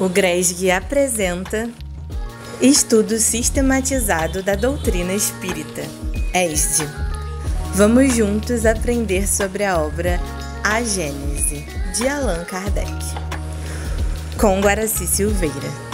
O GRESG apresenta Estudo Sistematizado da Doutrina Espírita, ESD. Vamos juntos aprender sobre a obra A Gênese, de Allan Kardec. Com Guaraci Silveira.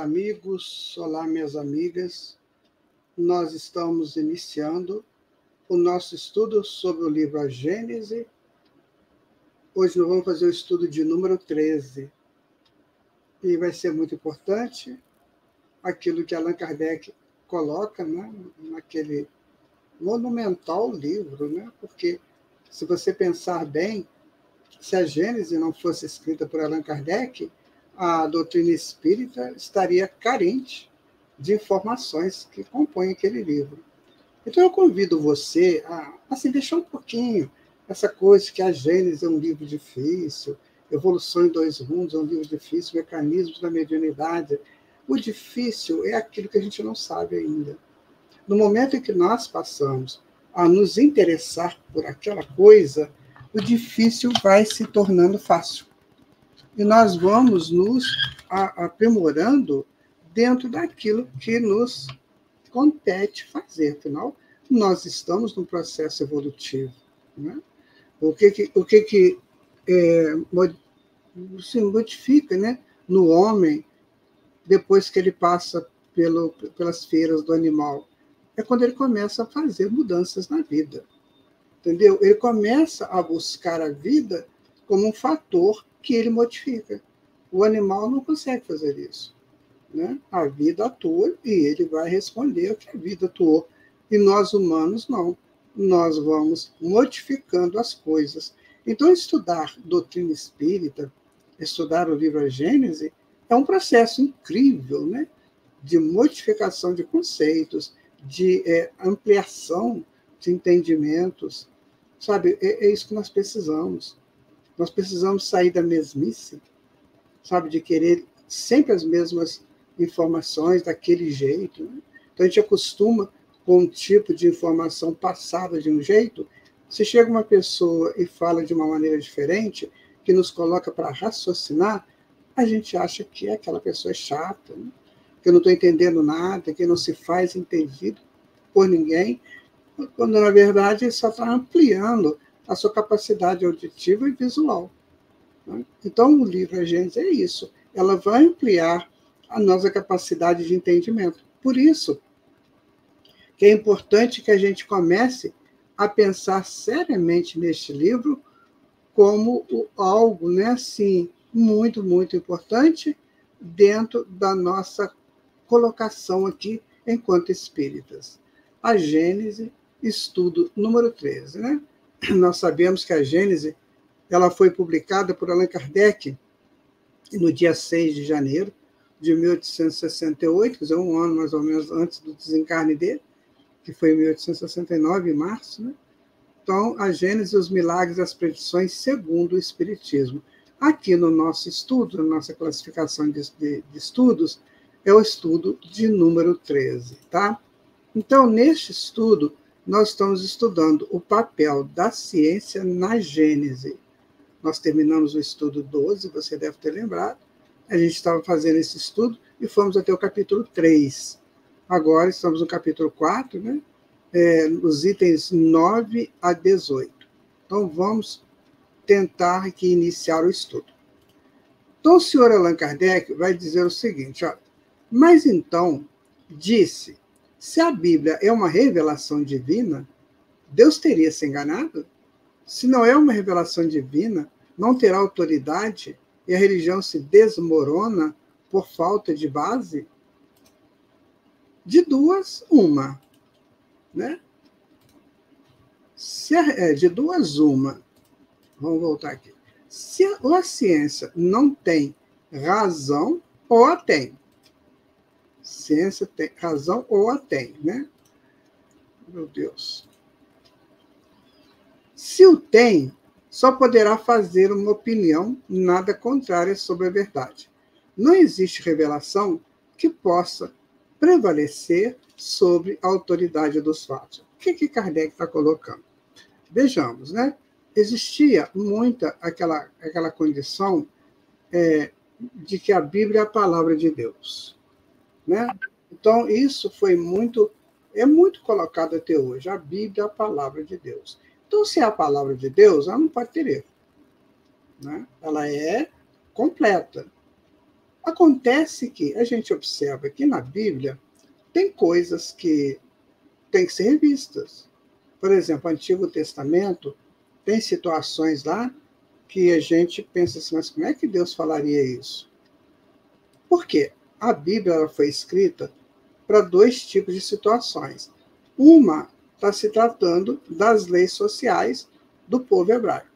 Amigos, olá, minhas amigas. Nós estamos iniciando o nosso estudo sobre o livro A Gênese. Hoje nós vamos fazer o estudo de número 13. E vai ser muito importante aquilo que Allan Kardec coloca né, naquele monumental livro, né? porque se você pensar bem, se a Gênese não fosse escrita por Allan Kardec, a doutrina espírita estaria carente de informações que compõem aquele livro. Então eu convido você a, a se deixar um pouquinho essa coisa que a Gênesis é um livro difícil, Evolução em Dois Mundos é um livro difícil, Mecanismos da Mediunidade. O difícil é aquilo que a gente não sabe ainda. No momento em que nós passamos a nos interessar por aquela coisa, o difícil vai se tornando fácil e nós vamos nos aprimorando dentro daquilo que nos compete fazer. Afinal, nós estamos num processo evolutivo. Né? O que, que, o que, que é, se modifica né, no homem depois que ele passa pelo, pelas feiras do animal? É quando ele começa a fazer mudanças na vida. Entendeu? Ele começa a buscar a vida como um fator que ele modifica. O animal não consegue fazer isso. Né? A vida atua e ele vai responder o que a vida atuou. E nós humanos não. Nós vamos modificando as coisas. Então, estudar doutrina espírita, estudar o livro A Gênese, é um processo incrível né? de modificação de conceitos, de é, ampliação de entendimentos. Sabe, é, é isso que nós precisamos. Nós precisamos sair da mesmice, sabe, de querer sempre as mesmas informações daquele jeito. Né? Então a gente acostuma com um tipo de informação passada de um jeito. Se chega uma pessoa e fala de uma maneira diferente, que nos coloca para raciocinar, a gente acha que aquela pessoa é chata, né? que eu não estou entendendo nada, que não se faz entendido por ninguém, quando na verdade só está ampliando a sua capacidade auditiva e visual. Né? Então, o livro A Gênesis é isso. Ela vai ampliar a nossa capacidade de entendimento. Por isso que é importante que a gente comece a pensar seriamente neste livro como algo, né, assim, muito, muito importante dentro da nossa colocação aqui enquanto espíritas. A Gênese, estudo número 13, né? nós sabemos que a Gênese ela foi publicada por Allan Kardec no dia 6 de janeiro de 1868, quer dizer, um ano mais ou menos antes do desencarne dele, que foi em 1869, em março. Né? Então, a Gênese, os milagres e as predições segundo o Espiritismo. Aqui no nosso estudo, na nossa classificação de, de, de estudos, é o estudo de número 13, tá? Então, neste estudo, nós estamos estudando o papel da ciência na Gênese. Nós terminamos o estudo 12, você deve ter lembrado. A gente estava fazendo esse estudo e fomos até o capítulo 3. Agora estamos no capítulo 4, né? É, os itens 9 a 18. Então, vamos tentar aqui iniciar o estudo. Então, o senhor Allan Kardec vai dizer o seguinte: mas então disse se a Bíblia é uma revelação divina, Deus teria se enganado? Se não é uma revelação divina, não terá autoridade e a religião se desmorona por falta de base? De duas, uma. Né? Se é, de duas, uma. Vamos voltar aqui. Se a ciência não tem razão, ou a tem. Ciência tem razão ou a tem, né? Meu Deus. Se o tem, só poderá fazer uma opinião nada contrária sobre a verdade. Não existe revelação que possa prevalecer sobre a autoridade dos fatos. O que, que Kardec está colocando? Vejamos, né? Existia muita aquela, aquela condição é, de que a Bíblia é a palavra de Deus. Né? Então, isso foi muito, é muito colocado até hoje. A Bíblia é a palavra de Deus. Então, se é a palavra de Deus, ela não pode ter erro. Né? Ela é completa. Acontece que a gente observa que na Bíblia tem coisas que têm que ser revistas. Por exemplo, o Antigo Testamento tem situações lá que a gente pensa assim, mas como é que Deus falaria isso? Por quê? A Bíblia foi escrita para dois tipos de situações. Uma está se tratando das leis sociais do povo hebraico.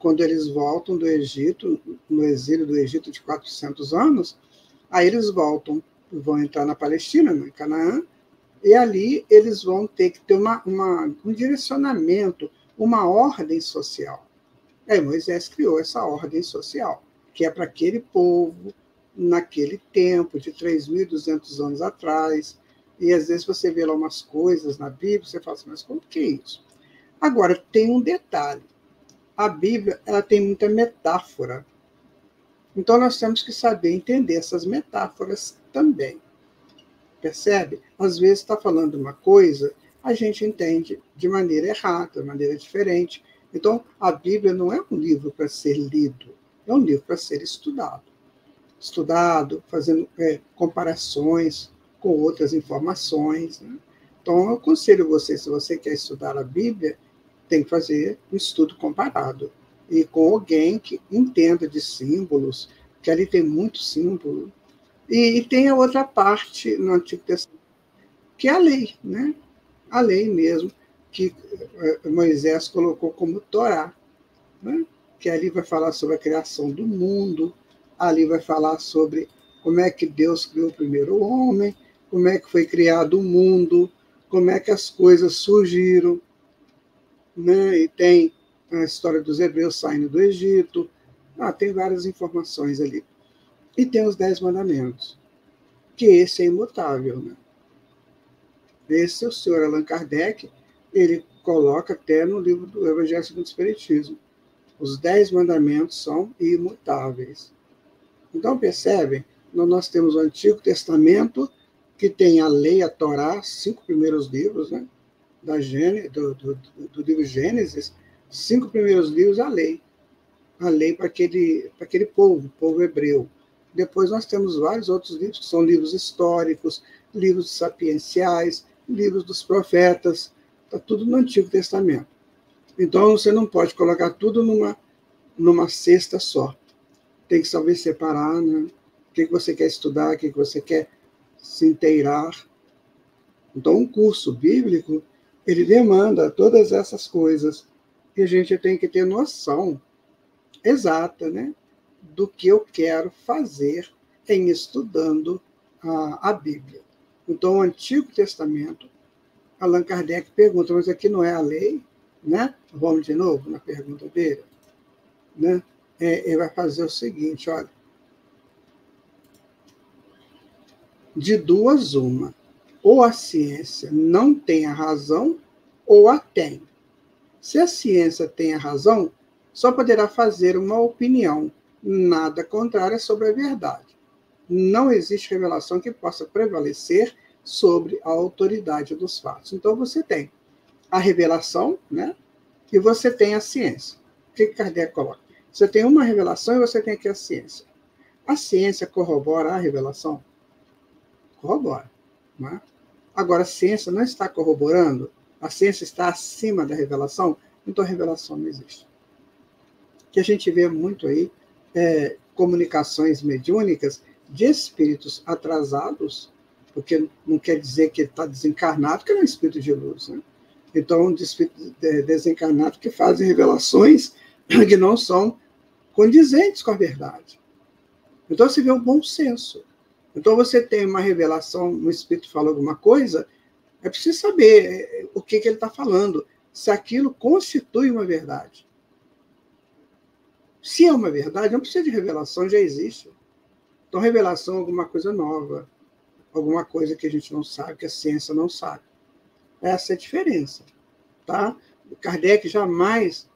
Quando eles voltam do Egito, no exílio do Egito de 400 anos, aí eles voltam, vão entrar na Palestina, em Canaã, e ali eles vão ter que ter uma, uma, um direcionamento, uma ordem social. Aí Moisés criou essa ordem social, que é para aquele povo, naquele tempo, de 3.200 anos atrás. E às vezes você vê lá umas coisas na Bíblia, você fala assim, mas como que é isso? Agora, tem um detalhe. A Bíblia ela tem muita metáfora. Então, nós temos que saber entender essas metáforas também. Percebe? Às vezes está falando uma coisa, a gente entende de maneira errada, de maneira diferente. Então, a Bíblia não é um livro para ser lido, é um livro para ser estudado. Estudado, fazendo é, comparações com outras informações. Né? Então, eu aconselho você, se você quer estudar a Bíblia, tem que fazer um estudo comparado. E com alguém que entenda de símbolos, que ali tem muito símbolo. E, e tem a outra parte no Antigo Testamento, que é a lei, né? A lei mesmo que eh, Moisés colocou como Torá, né? que ali vai falar sobre a criação do mundo, ali vai falar sobre como é que Deus criou o primeiro homem, como é que foi criado o mundo, como é que as coisas surgiram, né? E tem a história dos hebreus saindo do Egito, ah, tem várias informações ali. E tem os dez mandamentos, que esse é imutável, né? Esse é o senhor Allan Kardec, ele coloca até no livro do Evangelho segundo o Espiritismo. Os dez mandamentos são imutáveis. Então, percebem? Nós temos o Antigo Testamento, que tem a lei, a Torá, cinco primeiros livros, né? Da Gênesis, do, do, do livro Gênesis, cinco primeiros livros, a lei. A lei para aquele, para aquele povo, povo hebreu. Depois nós temos vários outros livros, que são livros históricos, livros sapienciais, livros dos profetas, Está tudo no Antigo Testamento. Então, você não pode colocar tudo numa, numa cesta só. Tem que saber separar, né? O que, você quer estudar, o que, que você quer se inteirar. Então, um curso bíblico, ele demanda todas essas coisas. E a gente tem que ter noção exata, né? Do que eu quero fazer em estudando a, a Bíblia. Então, o Antigo Testamento Allan Kardec pergunta, mas aqui não é a lei, né? Vamos de novo na pergunta dele, né? É, ele vai fazer o seguinte, olha. De duas, uma. Ou a ciência não tem a razão, ou a tem. Se a ciência tem a razão, só poderá fazer uma opinião, nada contrária sobre a verdade. Não existe revelação que possa prevalecer sobre a autoridade dos fatos. Então, você tem a revelação, né? E você tem a ciência. O que Kardec coloca? Você tem uma revelação e você tem aqui a ciência. A ciência corrobora a revelação? Corrobora. Né? Agora, a ciência não está corroborando, a ciência está acima da revelação, então a revelação não existe. Que a gente vê muito aí é, comunicações mediúnicas de espíritos atrasados porque não quer dizer que está desencarnado, que é um espírito de luz. Né? Então, de espírito desencarnado que fazem revelações que não são condizentes com a verdade. Então você vê o bom senso. Então você tem uma revelação, um espírito fala alguma coisa, é preciso saber é, o que, que ele está falando, se aquilo constitui uma verdade. Se é uma verdade, não precisa de revelação, já existe. Então, revelação é alguma coisa nova, alguma coisa que a gente não sabe, que a ciência não sabe. Essa é a diferença. Tá? Kardec jamais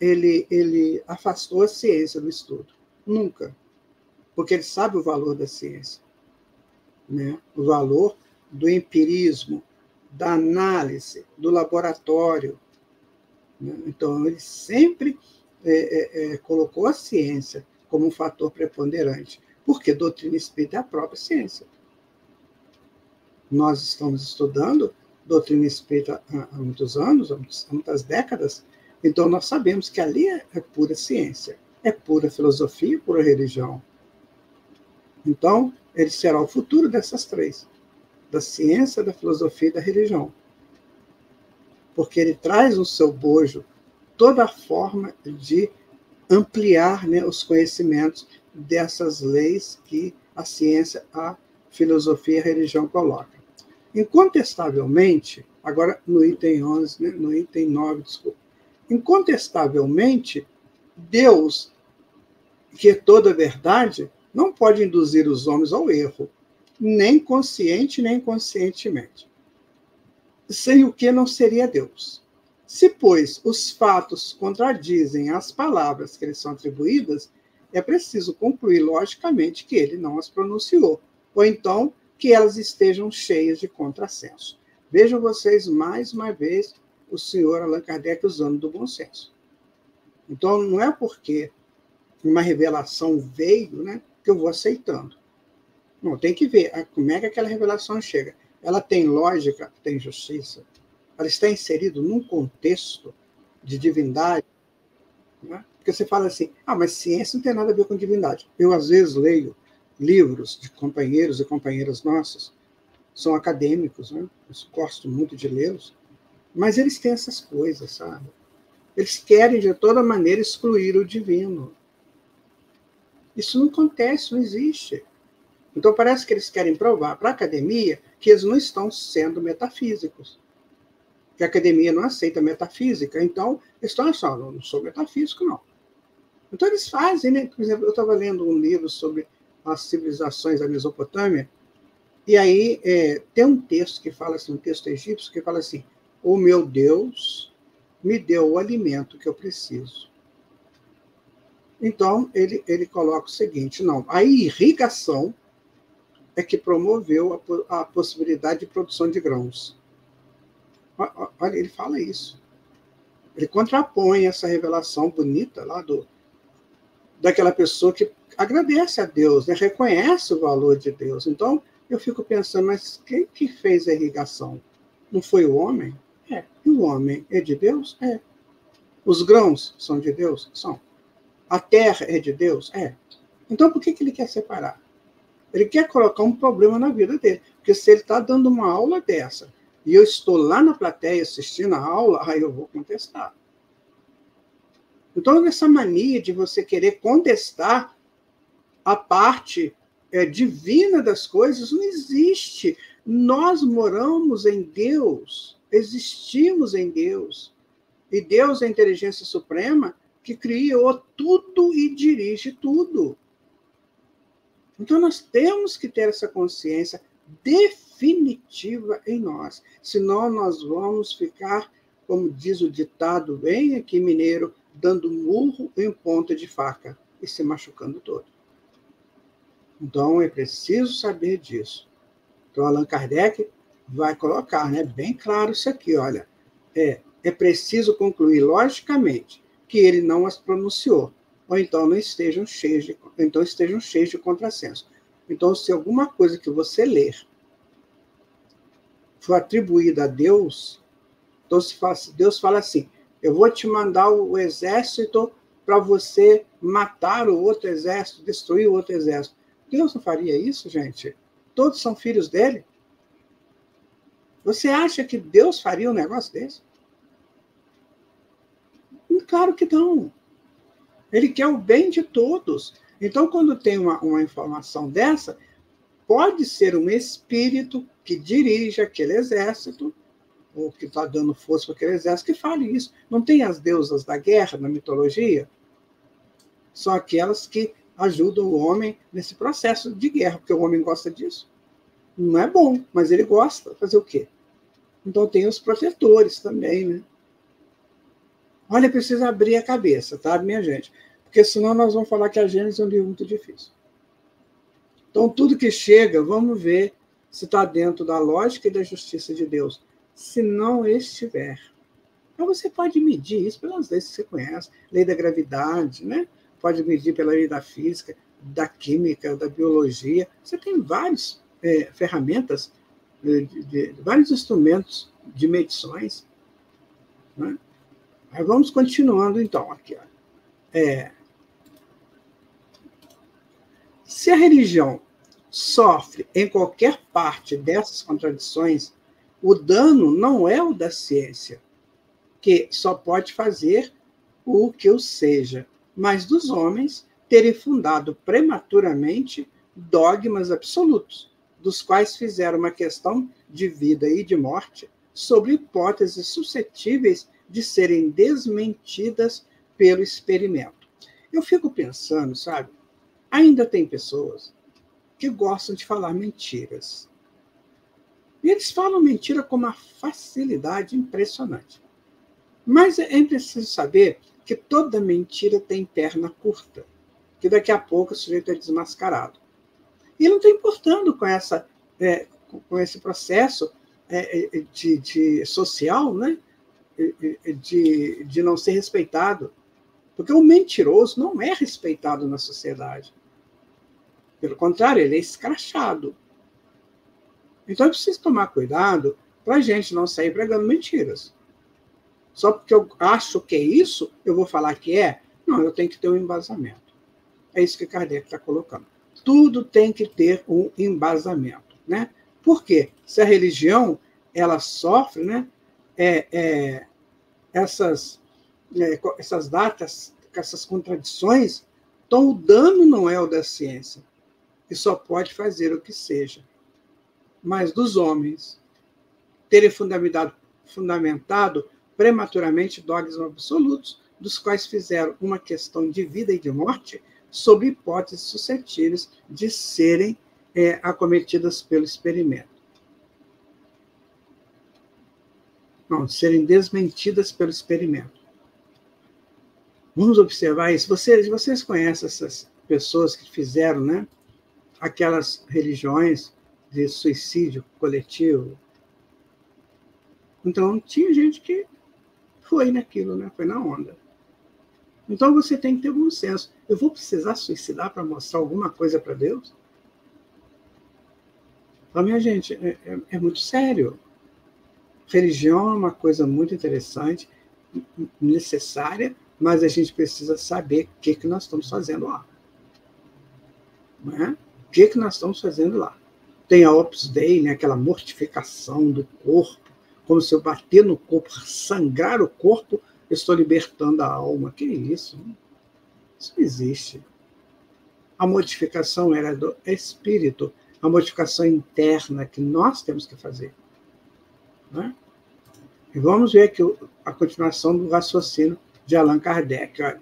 ele, ele afastou a ciência do estudo. Nunca. Porque ele sabe o valor da ciência. Né? O valor do empirismo, da análise, do laboratório. Né? Então, ele sempre é, é, é, colocou a ciência como um fator preponderante, porque doutrina espírita é a própria ciência. Nós estamos estudando doutrina espírita há, há muitos anos, há muitas décadas, então nós sabemos que ali é, é pura ciência, é pura filosofia, pura religião. Então, ele será o futuro dessas três da ciência, da filosofia e da religião. Porque ele traz no seu bojo toda a forma de ampliar né, os conhecimentos dessas leis que a ciência, a filosofia e a religião colocam. Incontestavelmente, agora no item 11, né, no item 9, desculpa. Incontestavelmente, Deus, que é toda verdade, não pode induzir os homens ao erro, nem consciente nem inconscientemente. Sem o que não seria Deus. Se, pois, os fatos contradizem as palavras que lhes são atribuídas, é preciso concluir logicamente que ele não as pronunciou, ou então que elas estejam cheias de contrassenso. Vejam vocês mais uma vez o senhor Allan Kardec usando do bom senso. Então, não é porque uma revelação veio né, que eu vou aceitando. Não, tem que ver como é que aquela revelação chega. Ela tem lógica, tem justiça. Ela está inserida num contexto de divindade. Né? Porque você fala assim, ah, mas ciência não tem nada a ver com divindade. Eu, às vezes, leio livros de companheiros e companheiras nossos, são acadêmicos, né? eu gosto muito de lê-los, mas eles têm essas coisas, sabe? Eles querem, de toda maneira, excluir o divino. Isso não acontece, não existe. Então, parece que eles querem provar para a academia que eles não estão sendo metafísicos. Que a academia não aceita metafísica. Então, eles estão achando, não, não sou metafísico, não. Então, eles fazem, né? Por exemplo, eu estava lendo um livro sobre as civilizações da Mesopotâmia, e aí é, tem um texto que fala assim, um texto egípcio, que fala assim: O meu Deus me deu o alimento que eu preciso. Então, ele, ele coloca o seguinte: não, a irrigação é que promoveu a, a possibilidade de produção de grãos. Olha, ele fala isso. Ele contrapõe essa revelação bonita lá do daquela pessoa que agradece a Deus, né? reconhece o valor de Deus. Então, eu fico pensando, mas quem que fez a irrigação? Não foi o homem? É. E o homem é de Deus? É. Os grãos são de Deus? São. A terra é de Deus? É. Então, por que, que ele quer separar? Ele quer colocar um problema na vida dele. Porque se ele está dando uma aula dessa e eu estou lá na plateia assistindo a aula, aí eu vou contestar. Então, essa mania de você querer contestar a parte é, divina das coisas não existe. Nós moramos em Deus, existimos em Deus. E Deus é a inteligência suprema que criou tudo e dirige tudo. Então, nós temos que ter essa consciência definitiva em nós, senão nós vamos ficar, como diz o ditado bem aqui mineiro, dando murro em ponta de faca e se machucando todo. Então, é preciso saber disso. Então, Allan Kardec vai colocar, né, bem claro isso aqui, olha, é, é preciso concluir logicamente que ele não as pronunciou, ou então não estejam cheios de, então estejam cheios de contrassenso. Então, se alguma coisa que você ler for atribuída a Deus, então se fala, Deus fala assim: eu vou te mandar o exército para você matar o outro exército, destruir o outro exército. Deus não faria isso, gente? Todos são filhos dele. Você acha que Deus faria um negócio desse? Claro que não. Ele quer o bem de todos. Então, quando tem uma, uma informação dessa, pode ser um espírito que dirige aquele exército, ou que está dando força para aquele exército, que fale isso. Não tem as deusas da guerra na mitologia? São aquelas que ajudam o homem nesse processo de guerra, porque o homem gosta disso. Não é bom, mas ele gosta. Fazer o quê? Então tem os protetores também, né? Olha, precisa abrir a cabeça, tá, minha gente? Porque senão nós vamos falar que a Gênesis é um livro muito difícil. Então, tudo que chega, vamos ver se está dentro da lógica e da justiça de Deus. Se não estiver. Então, você pode medir isso pelas leis que você conhece, lei da gravidade, né? pode medir pela lei da física, da química, da biologia. Você tem várias é, ferramentas, de, de, vários instrumentos de medições. Né? Vamos continuando, então, aqui. Ó. É, se a religião sofre em qualquer parte dessas contradições, o dano não é o da ciência, que só pode fazer o que o seja, mas dos homens terem fundado prematuramente dogmas absolutos, dos quais fizeram uma questão de vida e de morte, sobre hipóteses suscetíveis de serem desmentidas pelo experimento. Eu fico pensando, sabe? Ainda tem pessoas que gostam de falar mentiras. E eles falam mentira com uma facilidade impressionante. Mas é preciso saber que toda mentira tem perna curta, que daqui a pouco o sujeito é desmascarado. E não está importando com, essa, é, com esse processo é, é de, de, social, né? de, de não ser respeitado. Porque o mentiroso não é respeitado na sociedade. Pelo contrário, ele é escrachado. Então é preciso tomar cuidado para a gente não sair pregando mentiras. Só porque eu acho que é isso, eu vou falar que é? Não, eu tenho que ter um embasamento. É isso que Kardec está colocando. Tudo tem que ter um embasamento. Né? Por quê? Se a religião ela sofre, né? É, é, essas, é, essas datas, essas contradições, então o dano não é o da ciência, que só pode fazer o que seja. Mas dos homens terem fundamentado, fundamentado prematuramente dogmas absolutos, dos quais fizeram uma questão de vida e de morte, sob hipóteses suscetíveis de serem é, acometidas pelo experimento. Não, de serem desmentidas pelo experimento. Vamos observar isso. Vocês, vocês conhecem essas pessoas que fizeram né, aquelas religiões de suicídio coletivo? Então, tinha gente que foi naquilo, né? foi na onda. Então, você tem que ter bom senso. Eu vou precisar suicidar para mostrar alguma coisa para Deus? Então, minha gente, é, é, é muito sério. Religião é uma coisa muito interessante, necessária, mas a gente precisa saber o que, que nós estamos fazendo lá. Não é? O que, que nós estamos fazendo lá? Tem a Opus Dei, né, aquela mortificação do corpo, como se eu bater no corpo, sangrar o corpo, estou libertando a alma. Que isso? Isso não existe. A modificação era do espírito, a modificação interna que nós temos que fazer. Né? E vamos ver aqui a continuação do raciocínio de Allan Kardec. Olha.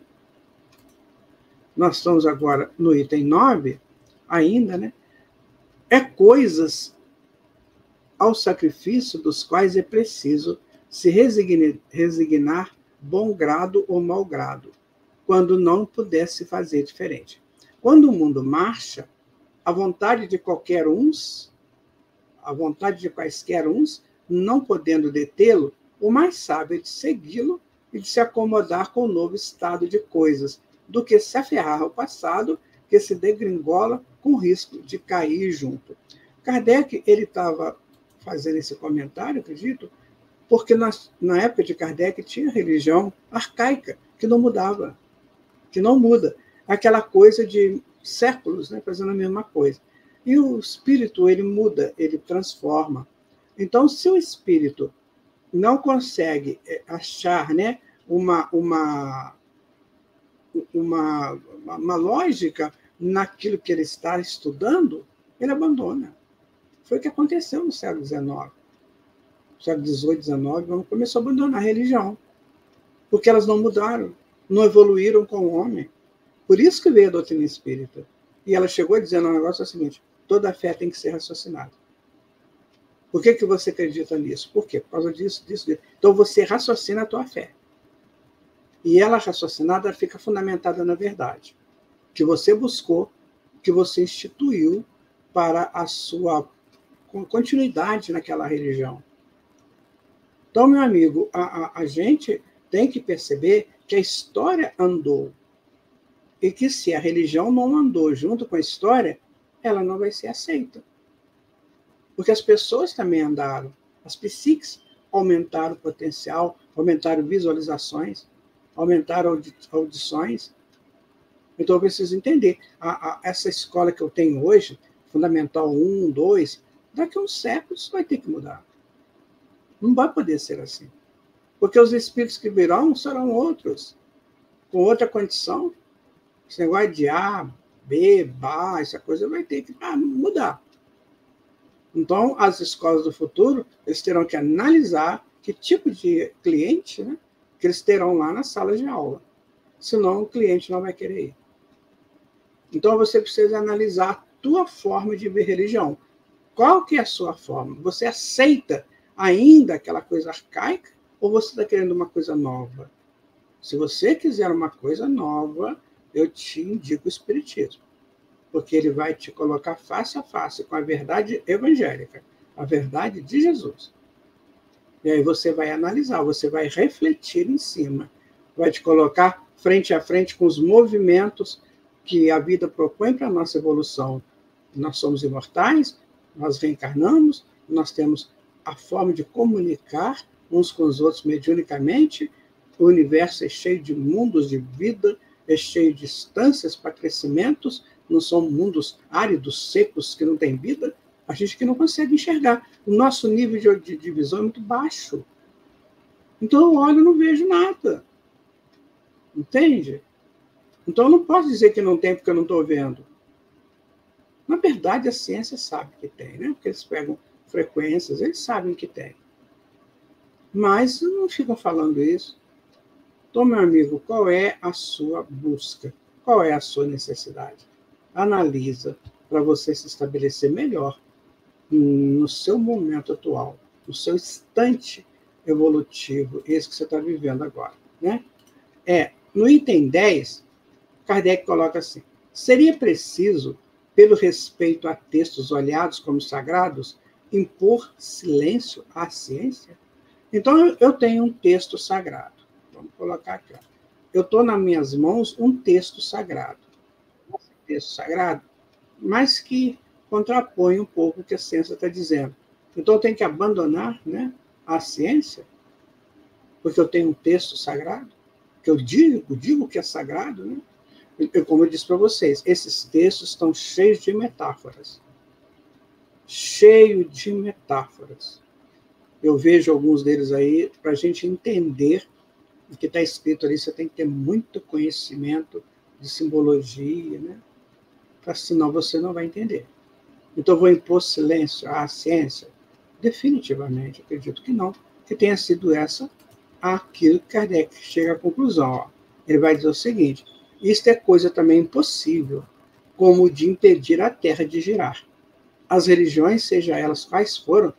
Nós estamos agora no item 9, ainda, né? É coisas ao sacrifício dos quais é preciso se resignar bom grado ou mau grado, quando não pudesse fazer diferente. Quando o mundo marcha, a vontade de qualquer uns, a vontade de quaisquer uns, não podendo detê-lo, o mais sábio é de segui-lo e de se acomodar com o novo estado de coisas, do que se aferrar ao passado, que se degringola com risco de cair junto. Kardec ele estava fazendo esse comentário, acredito, porque na, na época de Kardec tinha religião arcaica que não mudava, que não muda, aquela coisa de séculos, né, fazendo a mesma coisa. E o espírito ele muda, ele transforma. Então, se o espírito não consegue é, achar né, uma, uma, uma, uma lógica naquilo que ele está estudando, ele abandona. Foi o que aconteceu no século XIX. Século XVIII, XIX, começou a abandonar a religião. Porque elas não mudaram, não evoluíram com o homem. Por isso que veio a doutrina espírita. E ela chegou dizendo um negócio é o seguinte: toda fé tem que ser raciocinada. Por que, que você acredita nisso? Por quê? Por causa disso, disso, disso. Então você raciocina a tua fé. E ela raciocinada fica fundamentada na verdade que você buscou, que você instituiu para a sua continuidade naquela religião. Então, meu amigo, a, a, a gente tem que perceber que a história andou. E que se a religião não andou junto com a história, ela não vai ser aceita. Porque as pessoas também andaram, as psiques aumentaram o potencial, aumentaram visualizações, aumentaram audições. Então, eu preciso entender. A, a, essa escola que eu tenho hoje, Fundamental 1, 2, daqui a uns séculos isso vai ter que mudar. Não vai poder ser assim. Porque os espíritos que virão serão outros, com outra condição. Esse negócio de A, B, BA, essa coisa vai ter que ah, mudar. Então, as escolas do futuro, eles terão que analisar que tipo de cliente né, que eles terão lá na sala de aula. Senão o cliente não vai querer ir. Então você precisa analisar a tua forma de ver religião. Qual que é a sua forma? Você aceita ainda aquela coisa arcaica ou você está querendo uma coisa nova? Se você quiser uma coisa nova, eu te indico o Espiritismo, porque ele vai te colocar face a face com a verdade evangélica, a verdade de Jesus. E aí você vai analisar, você vai refletir em cima, vai te colocar frente a frente com os movimentos que a vida propõe para a nossa evolução. Nós somos imortais, nós reencarnamos, nós temos a forma de comunicar uns com os outros mediunicamente, o universo é cheio de mundos de vida, é cheio de instâncias para crescimentos, não são mundos áridos, secos, que não têm vida, a gente que não consegue enxergar. O nosso nível de, de visão é muito baixo. Então eu olho e não vejo nada. Entende? Então eu não posso dizer que não tem porque eu não estou vendo. Na verdade, a ciência sabe que tem, né? Porque eles pegam frequências, eles sabem que tem. Mas não ficam falando isso. Então, meu amigo, qual é a sua busca? Qual é a sua necessidade? Analisa para você se estabelecer melhor no seu momento atual, no seu instante evolutivo, esse que você está vivendo agora. Né? É, no item 10, Kardec coloca assim: seria preciso, pelo respeito a textos olhados como sagrados, impor silêncio à ciência? Então, eu tenho um texto sagrado. Vamos colocar aqui. Ó. Eu estou nas minhas mãos um texto sagrado. Texto sagrado, mas que contrapõe um pouco o que a ciência está dizendo. Então, eu tenho que abandonar né, a ciência, porque eu tenho um texto sagrado, que eu digo, digo que é sagrado. Né? Eu, como eu disse para vocês, esses textos estão cheios de metáforas. Cheio de metáforas. Eu vejo alguns deles aí, para a gente entender o que está escrito ali, você tem que ter muito conhecimento de simbologia, né? Pra, senão você não vai entender. Então, vou impor silêncio à ciência? Definitivamente, acredito que não, que tenha sido essa aquilo que Kardec chega à conclusão. Ó. Ele vai dizer o seguinte: isto é coisa também impossível, como de impedir a Terra de girar. As religiões, seja elas quais foram,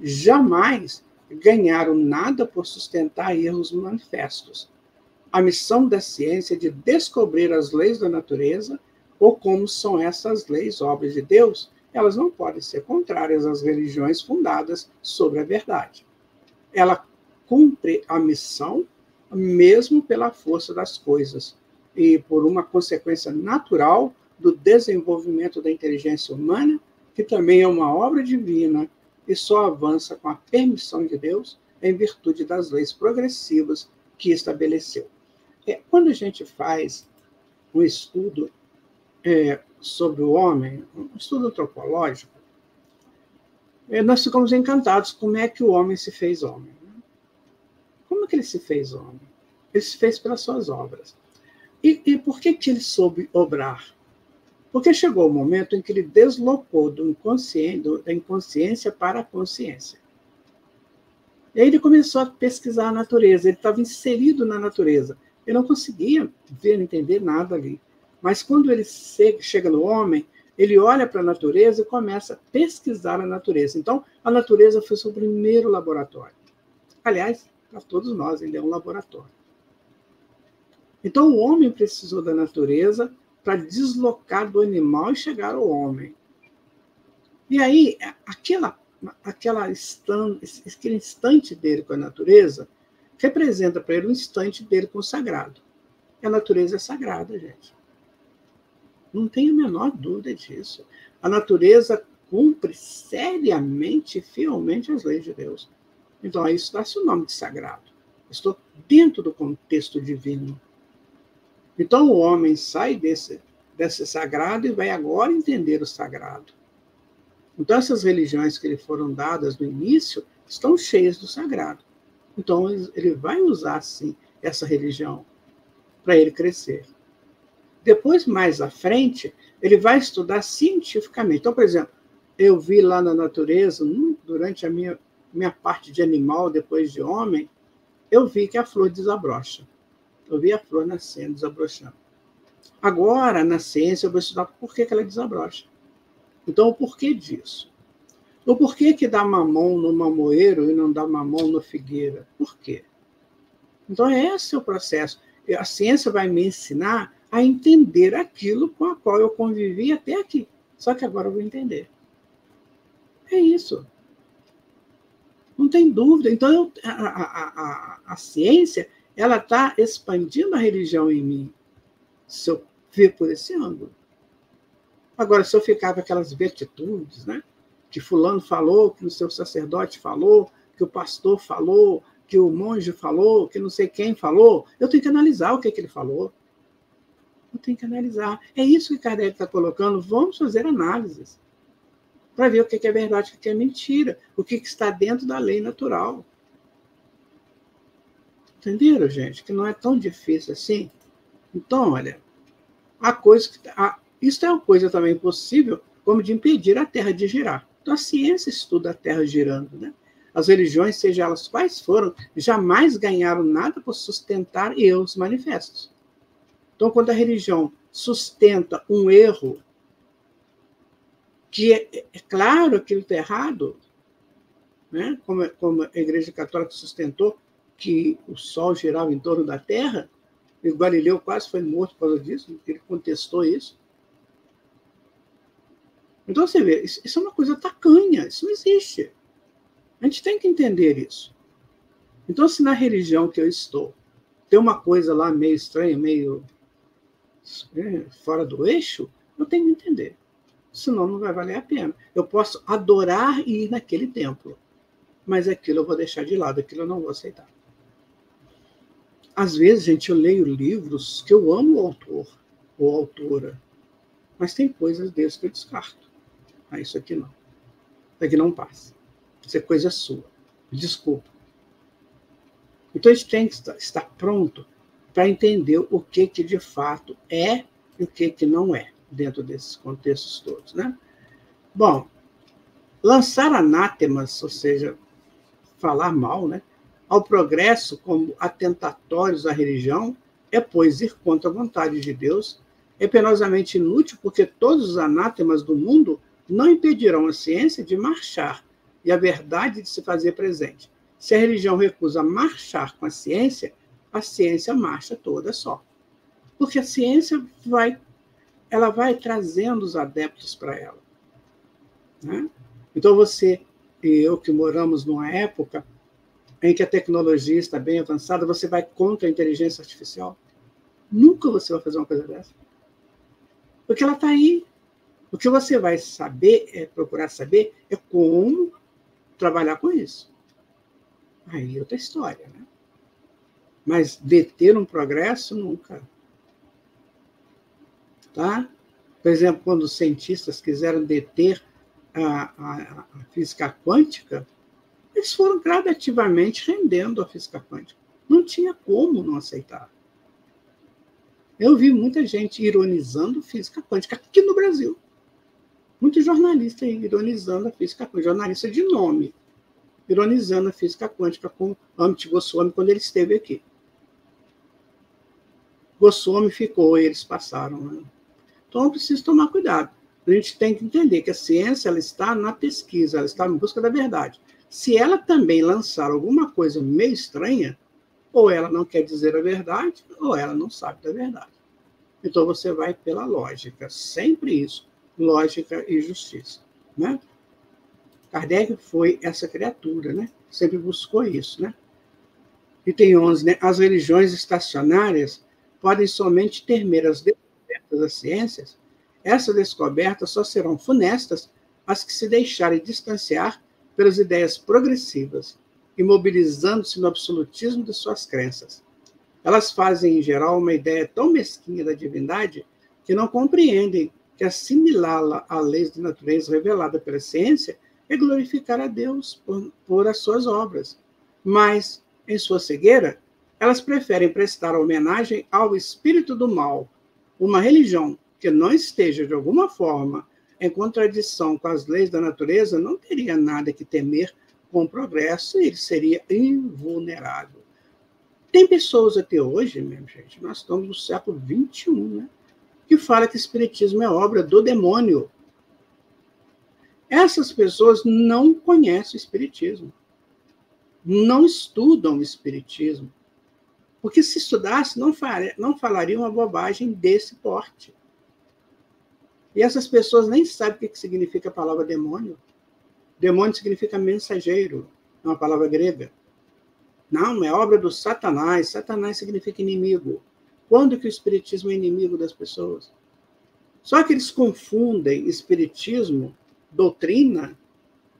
jamais ganharam nada por sustentar erros manifestos. A missão da ciência é de descobrir as leis da natureza, ou como são essas leis, obras de Deus, elas não podem ser contrárias às religiões fundadas sobre a verdade. Ela cumpre a missão mesmo pela força das coisas e por uma consequência natural do desenvolvimento da inteligência humana, que também é uma obra divina e só avança com a permissão de Deus em virtude das leis progressivas que estabeleceu. É, quando a gente faz um estudo é, sobre o homem, um estudo antropológico, é, nós ficamos encantados como é que o homem se fez homem. Né? Como é que ele se fez homem? Ele se fez pelas suas obras. E, e por que, que ele soube obrar? Porque chegou o momento em que ele deslocou do inconsciente, da inconsciência para a consciência. E aí ele começou a pesquisar a natureza, ele estava inserido na natureza. Ele não conseguia ver, entender nada ali. Mas quando ele chega no homem, ele olha para a natureza e começa a pesquisar a natureza. Então, a natureza foi seu primeiro laboratório. Aliás, para todos nós, ele é um laboratório. Então, o homem precisou da natureza para deslocar do animal e chegar ao homem. E aí, aquela, aquela instante, aquele instante dele com a natureza representa para ele um instante dele com o sagrado. E a natureza é sagrada, gente. Não tenho a menor dúvida disso. A natureza cumpre seriamente e fielmente as leis de Deus. Então, a isso dá-se o nome de sagrado. Estou dentro do contexto divino. Então, o homem sai desse, desse sagrado e vai agora entender o sagrado. Então, essas religiões que lhe foram dadas no início estão cheias do sagrado. Então, ele vai usar, sim, essa religião para ele crescer. Depois, mais à frente, ele vai estudar cientificamente. Então, por exemplo, eu vi lá na natureza, durante a minha, minha parte de animal, depois de homem, eu vi que a flor desabrocha. Eu vi a flor nascendo, desabrochando. Agora, na ciência, eu vou estudar por que, que ela desabrocha. Então, o porquê disso? O porquê que dá mamão no mamoeiro e não dá mamão no figueira? Por quê? Então, esse é o processo. A ciência vai me ensinar a entender aquilo com a qual eu convivi até aqui. Só que agora eu vou entender. É isso. Não tem dúvida. Então, eu, a, a, a, a ciência ela está expandindo a religião em mim, se eu ver por esse ângulo. Agora, se eu ficar com aquelas vertitudes, né? que fulano falou, que o seu sacerdote falou, que o pastor falou, que o monge falou, que não sei quem falou, eu tenho que analisar o que, que ele falou. Eu tenho que analisar. É isso que Kardec está colocando. Vamos fazer análises para ver o que é verdade o que é mentira, o que está dentro da lei natural. Entenderam, gente? Que não é tão difícil assim. Então, olha, a coisa que, a, isso é uma coisa também possível, como de impedir a Terra de girar. Então, a ciência estuda a Terra girando, né? As religiões, seja elas quais foram, jamais ganharam nada por sustentar erros manifestos. Então, quando a religião sustenta um erro, que é, é claro que ele está errado, né? como, como a Igreja Católica sustentou que o Sol girava em torno da Terra, e Galileu quase foi morto por causa disso, ele contestou isso. Então você vê, isso é uma coisa tacanha, isso não existe. A gente tem que entender isso. Então, se na religião que eu estou tem uma coisa lá meio estranha, meio né, fora do eixo, eu tenho que entender. Senão não vai valer a pena. Eu posso adorar e ir naquele templo, mas aquilo eu vou deixar de lado, aquilo eu não vou aceitar. Às vezes, gente, eu leio livros que eu amo o autor ou autora, mas tem coisas desses que eu descarto. Ah, isso aqui não. Isso aqui não passa. Isso é coisa sua. Desculpa. Então, a gente tem que estar pronto para entender o que, que de fato é e o que, que não é dentro desses contextos todos. Né? Bom, lançar anátemas, ou seja, falar mal, né, ao progresso como atentatórios à religião, é, pois, ir contra a vontade de Deus, é penosamente inútil, porque todos os anátemas do mundo não impedirão a ciência de marchar e a verdade de se fazer presente. Se a religião recusa marchar com a ciência, a ciência marcha toda só. Porque a ciência vai, ela vai trazendo os adeptos para ela. Né? Então você e eu que moramos numa época em que a tecnologia está bem avançada, você vai contra a inteligência artificial? Nunca você vai fazer uma coisa dessa. Porque ela está aí. O que você vai saber, é procurar saber, é como trabalhar com isso. Aí é outra história, né? Mas deter um progresso, nunca. Tá? Por exemplo, quando os cientistas quiseram deter a, a, a física quântica, eles foram gradativamente rendendo a física quântica. Não tinha como não aceitar. Eu vi muita gente ironizando física quântica aqui no Brasil. Muitos jornalistas ironizando a física quântica, jornalista de nome, ironizando a física quântica com Amit Goswami quando ele esteve aqui. Goswami ficou, eles passaram. Né? Então, eu preciso tomar cuidado. A gente tem que entender que a ciência ela está na pesquisa, ela está em busca da verdade. Se ela também lançar alguma coisa meio estranha, ou ela não quer dizer a verdade, ou ela não sabe da verdade. Então você vai pela lógica, sempre isso, lógica e justiça, né? Kardec foi essa criatura, né? Sempre buscou isso, né? Item 11, né? As religiões estacionárias podem somente temer as descobertas das ciências. Essas descobertas só serão funestas as que se deixarem distanciar pelas ideias progressivas, imobilizando-se no absolutismo de suas crenças. Elas fazem, em geral, uma ideia tão mesquinha da divindade que não compreendem que assimilá-la à leis de natureza revelada pela ciência é glorificar a Deus por, por as suas obras. Mas, em sua cegueira, elas preferem prestar homenagem ao espírito do mal, uma religião que não esteja, de alguma forma, em contradição com as leis da natureza, não teria nada que temer com o progresso e ele seria invulnerável. Tem pessoas até hoje, mesmo, gente, nós estamos no século XXI, né, que fala que Espiritismo é obra do demônio. Essas pessoas não conhecem o Espiritismo, não estudam o Espiritismo, porque se estudasse, não falaria uma bobagem desse porte. E essas pessoas nem sabem o que significa a palavra demônio. Demônio significa mensageiro, é uma palavra grega. Não, é obra do Satanás. Satanás significa inimigo. Quando que o espiritismo é inimigo das pessoas? Só que eles confundem espiritismo, doutrina,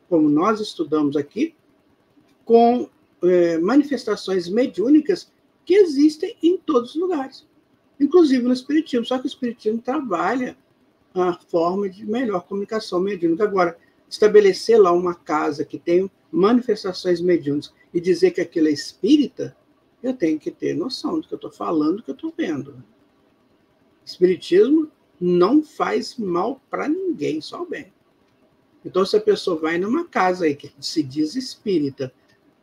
como nós estudamos aqui, com é, manifestações mediúnicas que existem em todos os lugares, inclusive no espiritismo. Só que o espiritismo trabalha a forma de melhor comunicação mediúnica. Agora, estabelecer lá uma casa que tem manifestações mediúnicas e dizer que aquilo é espírita, eu tenho que ter noção do que eu estou falando, do que eu estou vendo. Espiritismo não faz mal para ninguém, só o bem. Então, se a pessoa vai numa casa aí que se diz espírita,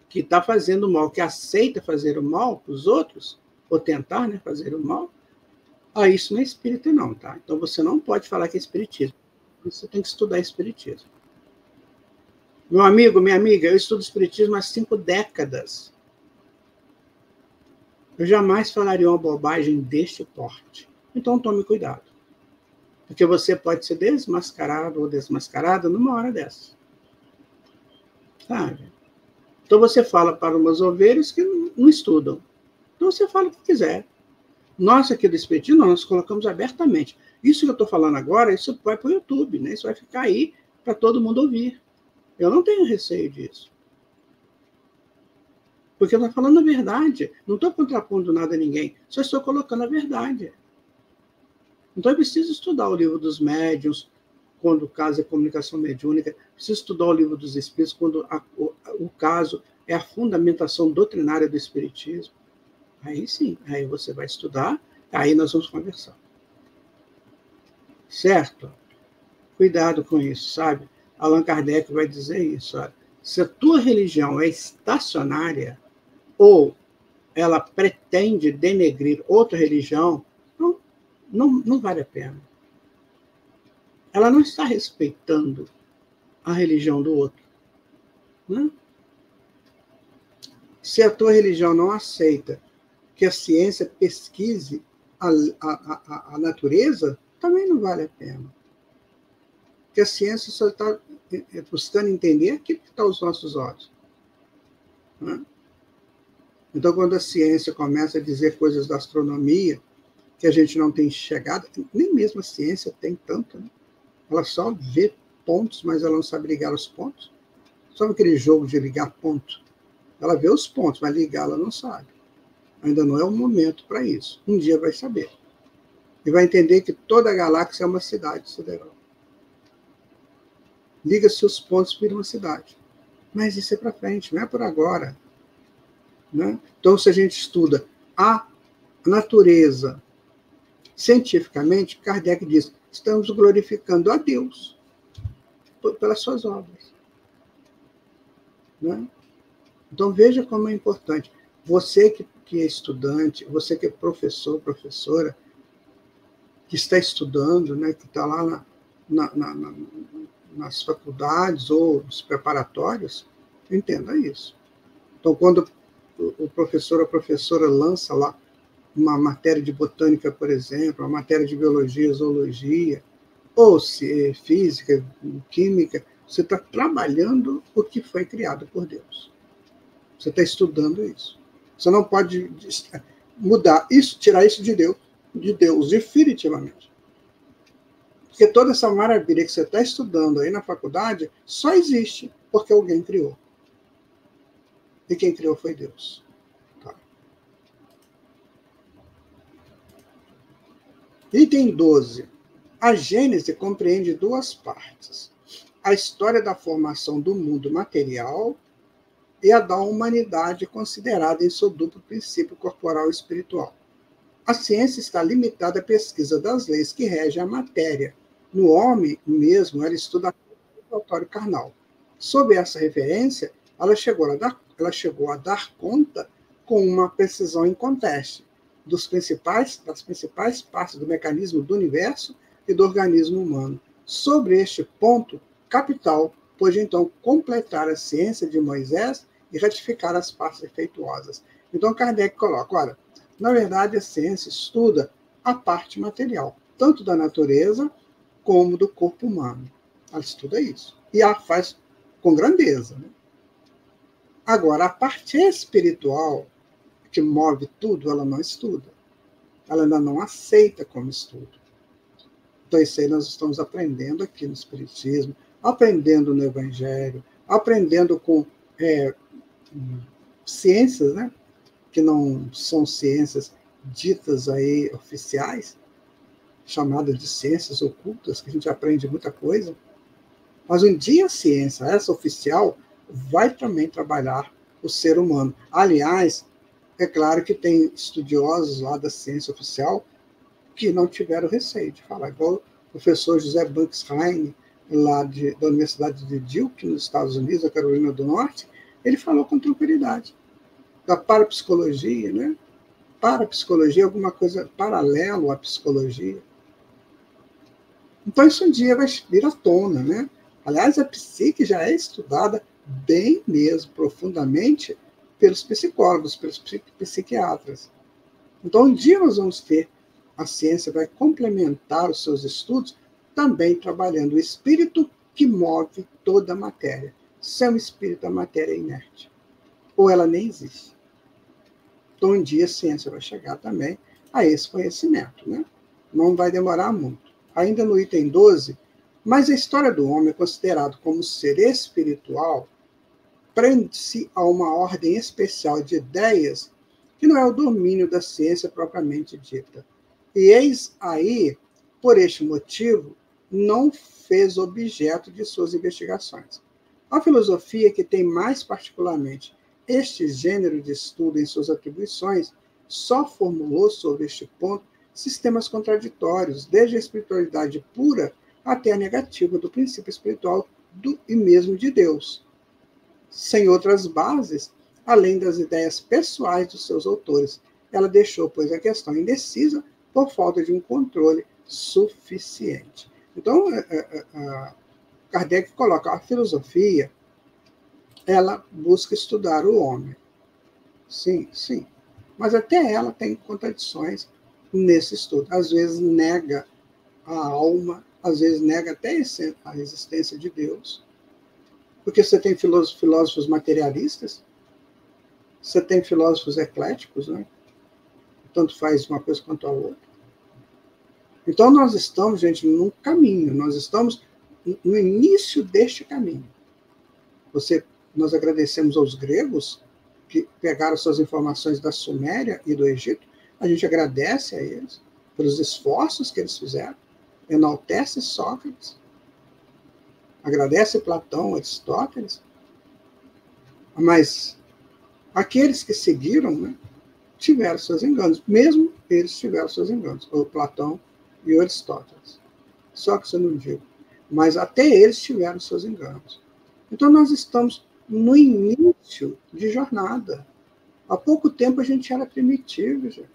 que está fazendo mal, que aceita fazer o mal para os outros, ou tentar né, fazer o mal, ah, isso não é espírita, não, tá? Então você não pode falar que é espiritismo. Você tem que estudar espiritismo. Meu amigo, minha amiga, eu estudo Espiritismo há cinco décadas. Eu jamais falaria uma bobagem deste porte. Então tome cuidado. Porque você pode ser desmascarado ou desmascarada numa hora dessa. Sabe? Então você fala para umas ovelhas que não estudam. Então você fala o que quiser. Nós aqui do Espiritismo, nós colocamos abertamente. Isso que eu estou falando agora, isso vai para o YouTube, né? Isso vai ficar aí para todo mundo ouvir. Eu não tenho receio disso. Porque eu estou falando a verdade. Não estou contrapondo nada a ninguém. Só estou colocando a verdade. Então, eu preciso estudar o livro dos médiuns, quando o caso é comunicação mediúnica. Preciso estudar o livro dos espíritos, quando a, o, o caso é a fundamentação doutrinária do espiritismo. Aí sim, aí você vai estudar, aí nós vamos conversar. Certo? Cuidado com isso, sabe? Allan Kardec vai dizer isso. Olha, se a tua religião é estacionária ou ela pretende denegrir outra religião, não, não, não vale a pena. Ela não está respeitando a religião do outro. Né? Se a tua religião não aceita que a ciência pesquise a, a, a, a natureza, também não vale a pena. Porque a ciência só está é, buscando entender aquilo que está aos nossos olhos. Né? Então, quando a ciência começa a dizer coisas da astronomia que a gente não tem chegado, nem mesmo a ciência tem tanto, né? ela só vê pontos, mas ela não sabe ligar os pontos. Sabe aquele jogo de ligar ponto? Ela vê os pontos, mas ligar ela não sabe. Ainda não é o momento para isso. Um dia vai saber. E vai entender que toda a galáxia é uma cidade sideral liga-se os pontos para uma cidade. Mas isso é para frente, não é por agora. Né? Então, se a gente estuda a natureza Cientificamente, Kardec diz: estamos glorificando a Deus pelas suas obras. Né? Então, veja como é importante. Você que, que é estudante, você que é professor, professora, que está estudando, né, que está lá na, na, na, nas faculdades ou nos preparatórios, entenda isso. Então, quando o professor ou a professora lança lá uma matéria de botânica, por exemplo, uma matéria de biologia, zoologia, ou se física, química, você está trabalhando o que foi criado por Deus. Você está estudando isso. Você não pode mudar isso, tirar isso de Deus, de Deus, definitivamente. Porque toda essa maravilha que você está estudando aí na faculdade só existe porque alguém criou. E quem criou foi Deus. Tá. Item 12. A Gênese compreende duas partes: a história da formação do mundo material e a da humanidade considerada em seu duplo princípio corporal e espiritual. A ciência está limitada à pesquisa das leis que regem a matéria. No homem mesmo, ela estuda o autório carnal. Sob essa referência, ela chegou, a dar, ela chegou a dar conta com uma precisão inconteste dos principais, das principais partes do mecanismo do universo e do organismo humano. Sobre este ponto capital, pôde então completar a ciência de Moisés e ratificar as partes defeituosas. Então Kardec coloca, olha, na verdade a ciência estuda a parte material, tanto da natureza como do corpo humano. Ela estuda isso. E a faz com grandeza. Né? Agora, a parte espiritual, que move tudo, ela não estuda. Ela ainda não aceita como estudo. Então, isso aí nós estamos aprendendo aqui no Espiritismo, aprendendo no Evangelho, aprendendo com é, ciências, né? que não são ciências ditas aí oficiais, chamadas de ciências ocultas, que a gente aprende muita coisa. Mas um dia a ciência, essa oficial, vai também trabalhar o ser humano. Aliás, é claro que tem estudiosos lá da ciência oficial que não tiveram receio de falar, igual o professor José Banksheim, lá de, da Universidade de Duke, nos Estados Unidos, da Carolina do Norte, ele falou com tranquilidade. Da parapsicologia, né? Parapsicologia é alguma coisa paralelo à psicologia. Então, isso um dia vai vir à tona, né? Aliás, a psique já é estudada bem mesmo, profundamente, pelos psicólogos, pelos psiquiatras. Então, um dia nós vamos ter a ciência vai complementar os seus estudos também trabalhando o espírito que move toda a matéria. Sem o espírito, a matéria é inerte. Ou ela nem existe. Então, um dia a ciência vai chegar também a esse conhecimento. Né? Não vai demorar muito. Ainda no item 12, mas a história do homem é considerado como ser espiritual prende-se a uma ordem especial de ideias que não é o domínio da ciência propriamente dita. E eis aí, por este motivo, não fez objeto de suas investigações. A filosofia, que tem mais particularmente este gênero de estudo em suas atribuições, só formulou sobre este ponto sistemas contraditórios, desde a espiritualidade pura até a negativa do princípio espiritual do, e mesmo de Deus, sem outras bases, além das ideias pessoais dos seus autores. Ela deixou, pois, a questão indecisa por falta de um controle suficiente. Então, é, é, é, Kardec coloca a filosofia, ela busca estudar o homem. Sim, sim. Mas até ela tem contradições nesse estudo. Às vezes nega a alma, às vezes nega até a existência de Deus. Porque você tem filósofos materialistas, você tem filósofos ecléticos, né? tanto faz uma coisa quanto a outra. Então, nós estamos, gente, num caminho, nós estamos no início deste caminho. Você, nós agradecemos aos gregos que pegaram suas informações da Suméria e do Egito. A gente agradece a eles pelos esforços que eles fizeram, enaltece Sócrates, agradece Platão, Aristóteles, mas aqueles que seguiram, né, tiveram seus enganos, mesmo eles tiveram seus enganos, o Platão e Aristóteles. Só que você não digo. Mas até eles tiveram seus enganos. Então nós estamos no início de jornada. Há pouco tempo a gente era primitivo, gente.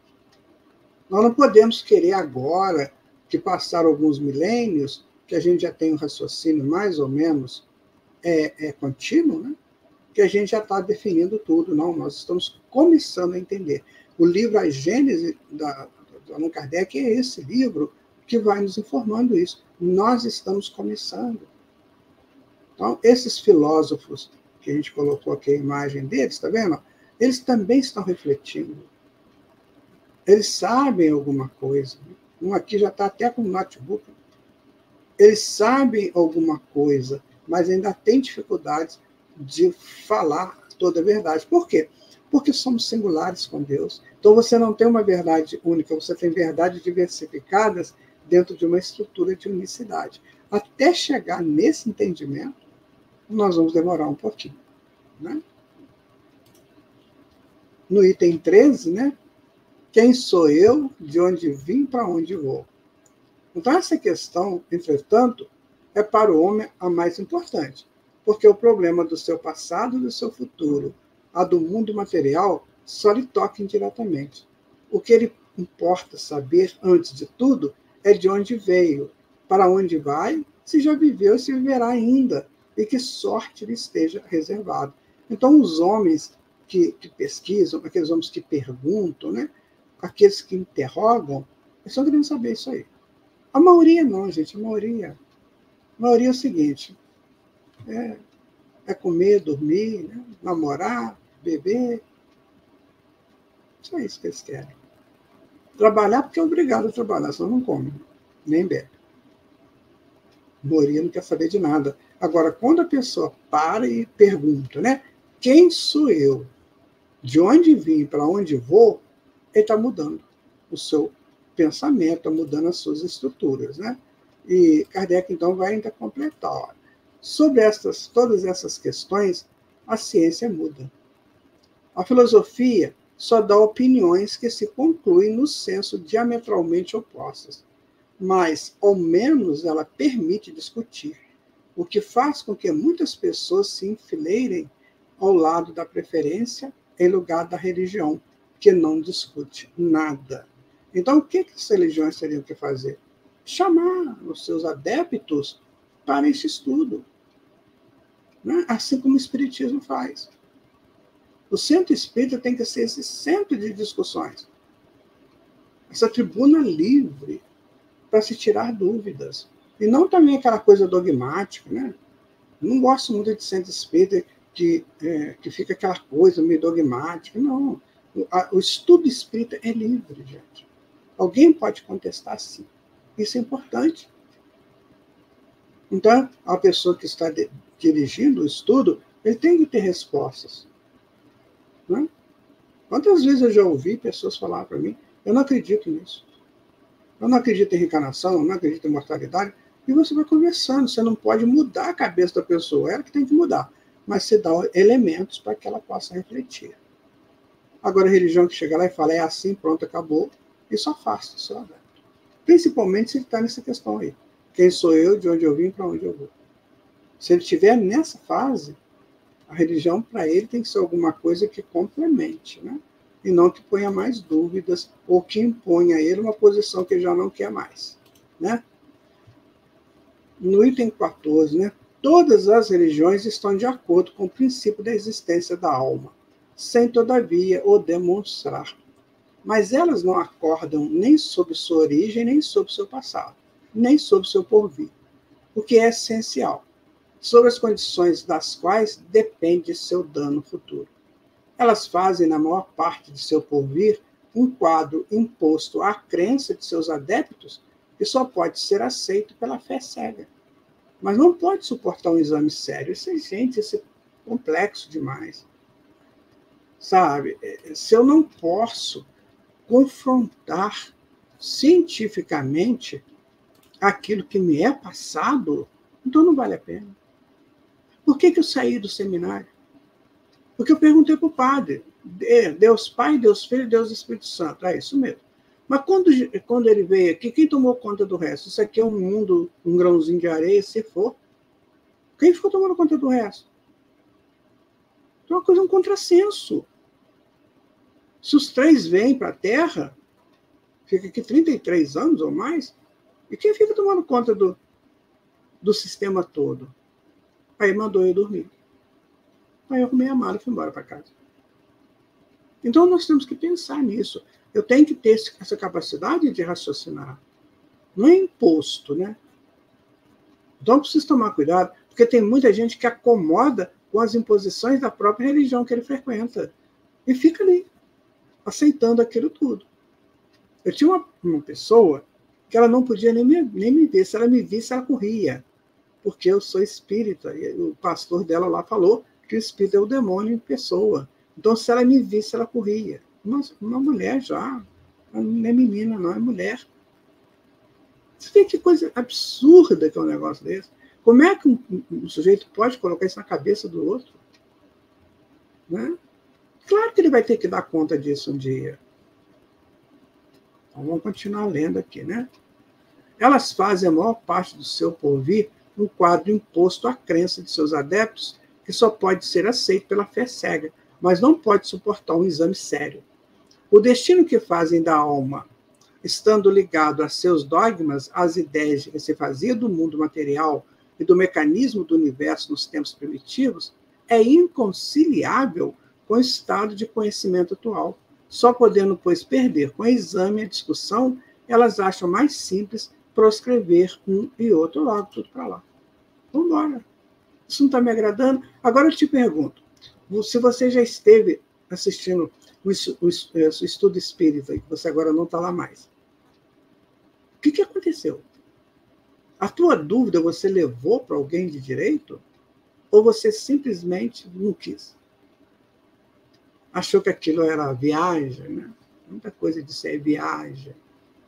Nós não podemos querer agora, que passaram alguns milênios, que a gente já tem um raciocínio mais ou menos é, é contínuo, né? que a gente já está definindo tudo. Não, nós estamos começando a entender. O livro A Gênese, da, do Allan Kardec, é esse livro que vai nos informando isso. Nós estamos começando. Então, esses filósofos que a gente colocou aqui a imagem deles, está vendo? Eles também estão refletindo. Eles sabem alguma coisa. Um aqui já está até com notebook. Eles sabem alguma coisa, mas ainda tem dificuldades de falar toda a verdade. Por quê? Porque somos singulares com Deus. Então você não tem uma verdade única, você tem verdades diversificadas dentro de uma estrutura de unicidade. Até chegar nesse entendimento, nós vamos demorar um pouquinho. Né? No item 13, né? Quem sou eu, de onde vim, para onde vou? Então, essa questão, entretanto, é para o homem a mais importante porque o problema do seu passado e do seu futuro, a do mundo material, só lhe toca indiretamente. O que ele importa saber, antes de tudo, é de onde veio, para onde vai, se já viveu se viverá ainda, e que sorte lhe esteja reservado. Então, os homens que, que pesquisam, aqueles homens que perguntam, né? aqueles que interrogam, eles estão querendo saber isso aí. A maioria não, gente, a maioria. A maioria é o seguinte: é, é comer, dormir, né? namorar, beber. Só isso que eles querem. Trabalhar porque é obrigado a trabalhar, senão não come, nem bebe. Moria não quer saber de nada. Agora, quando a pessoa para e pergunta, né? Quem sou eu? De onde vim, para onde vou? Ele está mudando o seu pensamento, está mudando as suas estruturas, né? E Kardec, então, vai ainda completar. Sobre estas, todas essas questões, a ciência muda. A filosofia só dá opiniões que se concluem no senso diametralmente opostas, mas, ao menos, ela permite discutir, o que faz com que muitas pessoas se enfileirem ao lado da preferência em lugar da religião, que não discute nada. Então, o que, as religiões teriam que fazer? Chamar os seus adeptos para esse estudo né? assim como o Espiritismo faz. O centro espírita tem que ser esse centro de discussões, essa tribuna livre para se tirar dúvidas. E não também aquela coisa dogmática. Né? não gosto muito de centro espírita que, é, que fica aquela coisa meio dogmática. Não. O, a, o estudo espírita é livre, gente. Alguém pode contestar sim. Isso é importante. Então, a pessoa que está de, dirigindo o estudo, ele tem que ter respostas. Né? Quantas vezes eu já ouvi pessoas falar para mim, eu não acredito nisso. Eu não acredito em reencarnação, eu não acredito em mortalidade. E você vai conversando, você não pode mudar a cabeça da pessoa, é ela que tem que mudar. Mas você dá elementos para que ela possa refletir. Agora, a religião que chega lá e fala, é assim, pronto, acabou, isso afasta o seu. Principalmente se ele está nessa questão aí. Quem sou eu, de onde eu vim, para onde eu vou. Se ele estiver nessa fase, a religião para ele tem que ser alguma coisa que complemente, né? E não que ponha mais dúvidas ou que imponha a ele uma posição que ele já não quer mais, né? No item 14, né? Todas as religiões estão de acordo com o princípio da existência da alma, sem todavia o demonstrar. Mas elas não acordam nem sobre sua origem, nem sobre seu passado, nem sobre seu porvir, o que é essencial sobre as condições das quais depende seu dano futuro. Elas fazem, na maior parte de seu porvir, um quadro imposto à crença de seus adeptos que só pode ser aceito pela fé cega. Mas não pode suportar um exame sério. Isso é, gente, isso é complexo demais. Sabe? É, se eu não posso confrontar cientificamente aquilo que me é passado, então não vale a pena. Por que, que eu saí do seminário? Porque eu perguntei para o padre. Deus Pai, Deus Filho, Deus Espírito Santo. É isso mesmo. Mas quando, quando ele veio aqui, quem tomou conta do resto? Isso aqui é um mundo, um grãozinho de areia, se for. Quem ficou tomando conta do resto? É uma coisa, um contrassenso. Se os três vêm para a Terra, fica aqui 33 anos ou mais, e quem fica tomando conta do, do sistema todo? Aí mandou eu dormir. Aí eu arrumei a mala e fui embora para casa. Então nós temos que pensar nisso. Eu tenho que ter essa capacidade de raciocinar. Não é imposto, né? Então preciso tomar cuidado, porque tem muita gente que acomoda com as imposições da própria religião que ele frequenta. E fica ali, aceitando aquilo tudo. Eu tinha uma, uma pessoa que ela não podia nem me, nem me ver. Se ela me visse, ela corria. Porque eu sou espírita. E o pastor dela lá falou que o espírito é o demônio em pessoa. Então, se ela me visse, ela corria. Uma, mulher já, não é menina, não, é mulher. Você vê que coisa absurda que é um negócio desse. Como é que um, um sujeito pode colocar isso na cabeça do outro? Né? Claro que ele vai ter que dar conta disso um dia. Então, vamos continuar lendo aqui, né? Elas fazem a maior parte do seu porvir um quadro imposto à crença de seus adeptos, que só pode ser aceito pela fé cega, mas não pode suportar um exame sério. O destino que fazem da alma, estando ligado a seus dogmas, às ideias que se fazia do mundo material e do mecanismo do universo nos tempos primitivos, é inconciliável com o estado de conhecimento atual. Só podendo, pois, perder com o exame a discussão, elas acham mais simples proscrever um e outro logo, tudo para lá. Vamos embora. Isso não está me agradando? Agora eu te pergunto: se você já esteve assistindo o, o, o estudo espírita e você agora não está lá mais, o que, que aconteceu? A tua dúvida você levou para alguém de direito? Ou você simplesmente não quis? Achou que aquilo era viagem, né? Muita coisa de ser viagem.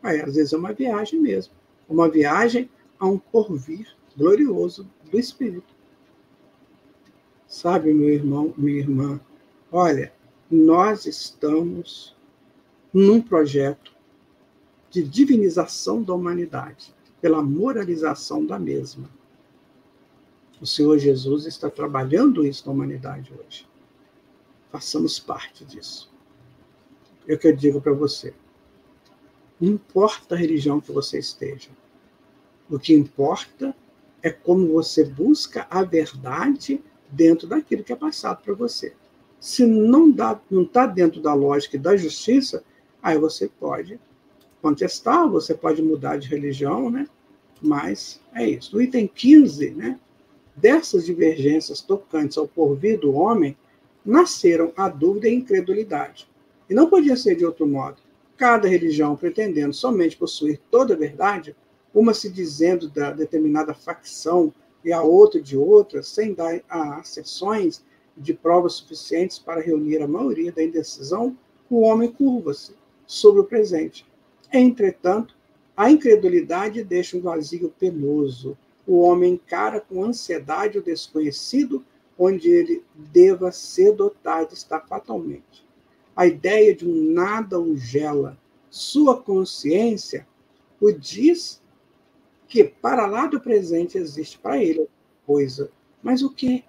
Aí, às vezes é uma viagem mesmo. Uma viagem a um porvir glorioso do Espírito. Sabe, meu irmão, minha irmã, olha, nós estamos num projeto de divinização da humanidade, pela moralização da mesma. O Senhor Jesus está trabalhando isso na humanidade hoje. Façamos parte disso. É o que eu digo para você. Não importa a religião que você esteja. O que importa é como você busca a verdade dentro daquilo que é passado para você. Se não dá, não está dentro da lógica e da justiça, aí você pode contestar, você pode mudar de religião, né? Mas é isso. No item 15, né? Dessas divergências tocantes ao porvir do homem, nasceram a dúvida e a incredulidade. E não podia ser de outro modo. Cada religião pretendendo somente possuir toda a verdade, uma se dizendo da determinada facção e a outra de outra, sem dar a sessões de provas suficientes para reunir a maioria da indecisão, o homem curva-se sobre o presente. Entretanto, a incredulidade deixa um vazio penoso. O homem encara com ansiedade o desconhecido, onde ele deva ser dotado está fatalmente. A ideia de um nada o gela. Sua consciência o diz que para lá do presente existe para ele coisa. Mas o que?